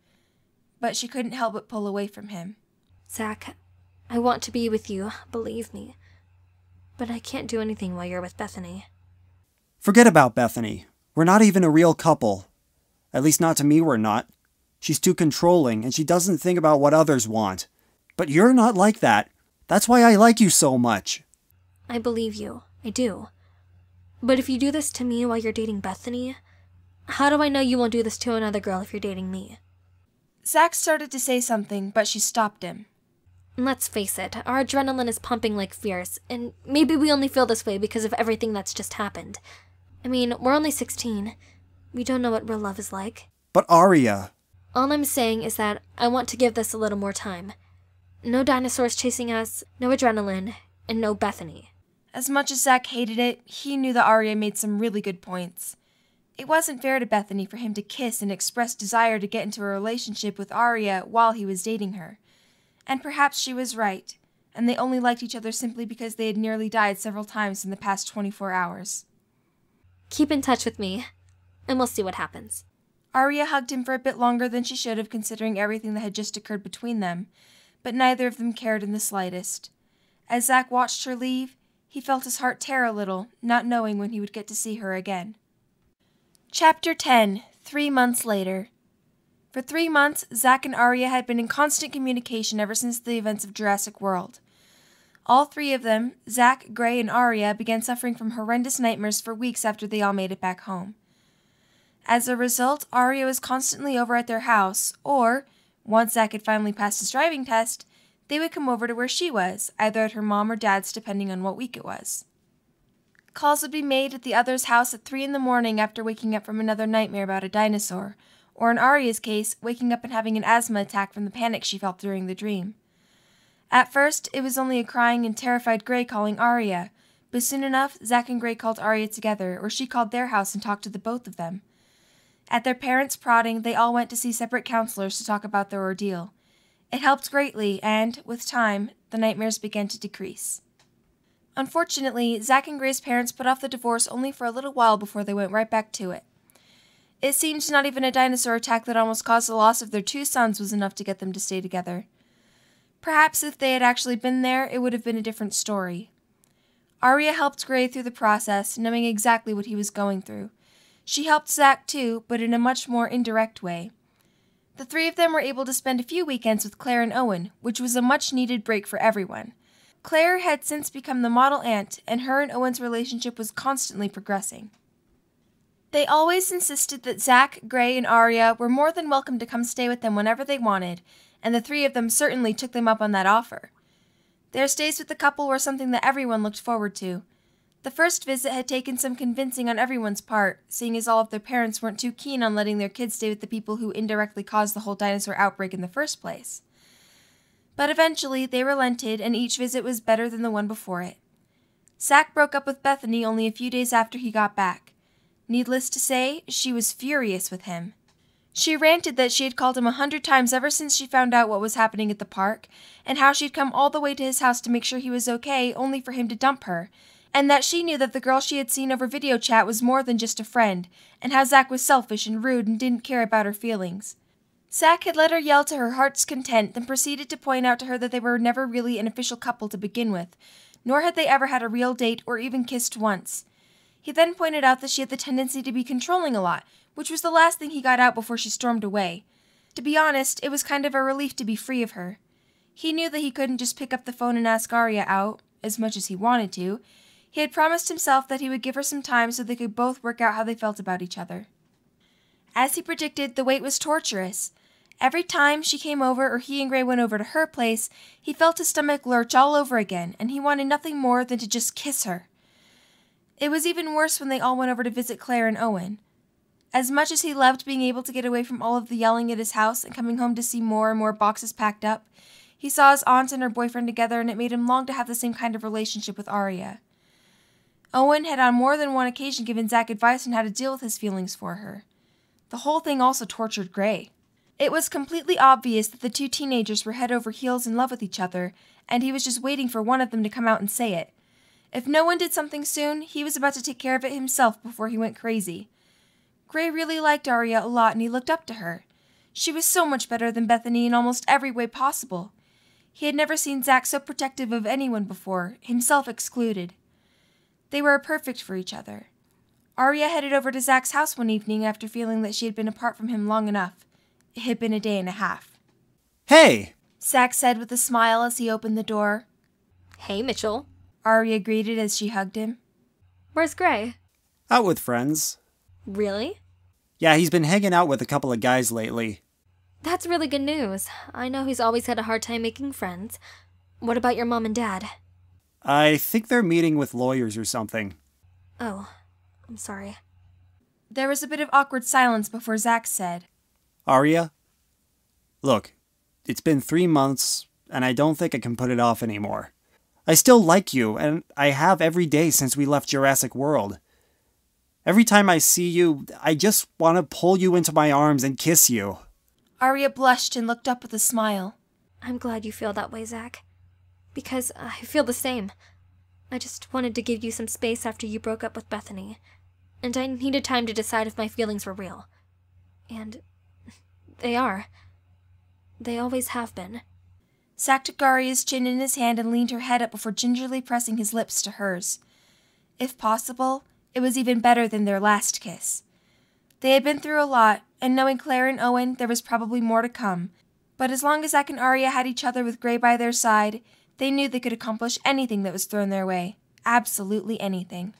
but she couldn't help but pull away from him. Zach, I want to be with you, believe me. But I can't do anything while you're with Bethany. Forget about Bethany. We're not even a real couple. At least not to me, we're not. She's too controlling, and she doesn't think about what others want. But you're not like that. That's why I like you so much. I believe you. I do. But if you do this to me while you're dating Bethany, how do I know you won't do this to another girl if you're dating me? Zach started to say something, but she stopped him. Let's face it, our adrenaline is pumping like fierce, and maybe we only feel this way because of everything that's just happened. I mean, we're only 16. We don't know what real love is like. But Aria. All I'm saying is that I want to give this a little more time. No dinosaurs chasing us, no adrenaline, and no Bethany. As much as Zach hated it, he knew that Aria made some really good points. It wasn't fair to Bethany for him to kiss and express desire to get into a relationship with Aria while he was dating her. And perhaps she was right, and they only liked each other simply because they had nearly died several times in the past 24 hours. Keep in touch with me, and we'll see what happens. Aria hugged him for a bit longer than she should have, considering everything that had just occurred between them, but neither of them cared in the slightest. As Zach watched her leave, he felt his heart tear a little, not knowing when he would get to see her again. Chapter 10 Three Months Later For three months, Zach and Aria had been in constant communication ever since the events of Jurassic World. All three of them, Zach, Gray, and Aria, began suffering from horrendous nightmares for weeks after they all made it back home. As a result, Aria was constantly over at their house, or, once Zach had finally passed his driving test, they would come over to where she was, either at her mom or dad's, depending on what week it was. Calls would be made at the other's house at three in the morning after waking up from another nightmare about a dinosaur, or in Aria's case, waking up and having an asthma attack from the panic she felt during the dream. At first, it was only a crying and terrified Gray calling Aria, but soon enough, Zach and Gray called Aria together, or she called their house and talked to the both of them. At their parents' prodding, they all went to see separate counselors to talk about their ordeal. It helped greatly, and, with time, the nightmares began to decrease. Unfortunately, Zach and Gray's parents put off the divorce only for a little while before they went right back to it. It seemed not even a dinosaur attack that almost caused the loss of their two sons was enough to get them to stay together. Perhaps if they had actually been there, it would have been a different story. Aria helped Gray through the process, knowing exactly what he was going through. She helped Zach too, but in a much more indirect way. The three of them were able to spend a few weekends with Claire and Owen, which was a much needed break for everyone. Claire had since become the model aunt, and her and Owen's relationship was constantly progressing. They always insisted that Zach, Gray, and Aria were more than welcome to come stay with them whenever they wanted, and the three of them certainly took them up on that offer. Their stays with the couple were something that everyone looked forward to. The first visit had taken some convincing on everyone's part, seeing as all of their parents weren't too keen on letting their kids stay with the people who indirectly caused the whole dinosaur outbreak in the first place. But eventually, they relented, and each visit was better than the one before it. Zach broke up with Bethany only a few days after he got back. Needless to say, she was furious with him. She ranted that she had called him a hundred times ever since she found out what was happening at the park, and how she'd come all the way to his house to make sure he was okay, only for him to dump her, and that she knew that the girl she had seen over video chat was more than just a friend, and how Zach was selfish and rude and didn't care about her feelings. Zach had let her yell to her heart's content, then proceeded to point out to her that they were never really an official couple to begin with, nor had they ever had a real date or even kissed once. He then pointed out that she had the tendency to be controlling a lot, which was the last thing he got out before she stormed away. To be honest, it was kind of a relief to be free of her. He knew that he couldn't just pick up the phone and ask Aria out, as much as he wanted to. He had promised himself that he would give her some time so they could both work out how they felt about each other. As he predicted, the wait was torturous. Every time she came over or he and Gray went over to her place, he felt his stomach lurch all over again, and he wanted nothing more than to just kiss her. It was even worse when they all went over to visit Claire and Owen. As much as he loved being able to get away from all of the yelling at his house and coming home to see more and more boxes packed up, he saw his aunt and her boyfriend together and it made him long to have the same kind of relationship with Aria. Owen had on more than one occasion given Zach advice on how to deal with his feelings for her. The whole thing also tortured Gray. It was completely obvious that the two teenagers were head over heels in love with each other, and he was just waiting for one of them to come out and say it. If no one did something soon, he was about to take care of it himself before he went crazy. Gray really liked Aria a lot and he looked up to her. She was so much better than Bethany in almost every way possible. He had never seen Zach so protective of anyone before, himself excluded. They were perfect for each other. Aria headed over to Zach's house one evening after feeling that she had been apart from him long enough. It had been a day and a half. Hey! Zach said with a smile as he opened the door. Hey, Mitchell. Aria greeted as she hugged him. Where's Gray? Out with friends. Really? Yeah, he's been hanging out with a couple of guys lately. That's really good news. I know he's always had a hard time making friends. What about your mom and dad? I think they're meeting with lawyers or something. Oh, I'm sorry. There was a bit of awkward silence before Zach said, Aria, Look, it's been three months, and I don't think I can put it off anymore. I still like you, and I have every day since we left Jurassic World. Every time I see you, I just want to pull you into my arms and kiss you. Aria blushed and looked up with a smile. I'm glad you feel that way, Zach. Because I feel the same. I just wanted to give you some space after you broke up with Bethany. And I needed time to decide if my feelings were real. And they are. They always have been. Zach took Aria's chin in his hand and leaned her head up before gingerly pressing his lips to hers. If possible, it was even better than their last kiss. They had been through a lot, and knowing Claire and Owen, there was probably more to come. But as long as Zach and Aria had each other with Gray by their side, they knew they could accomplish anything that was thrown their way. Absolutely anything.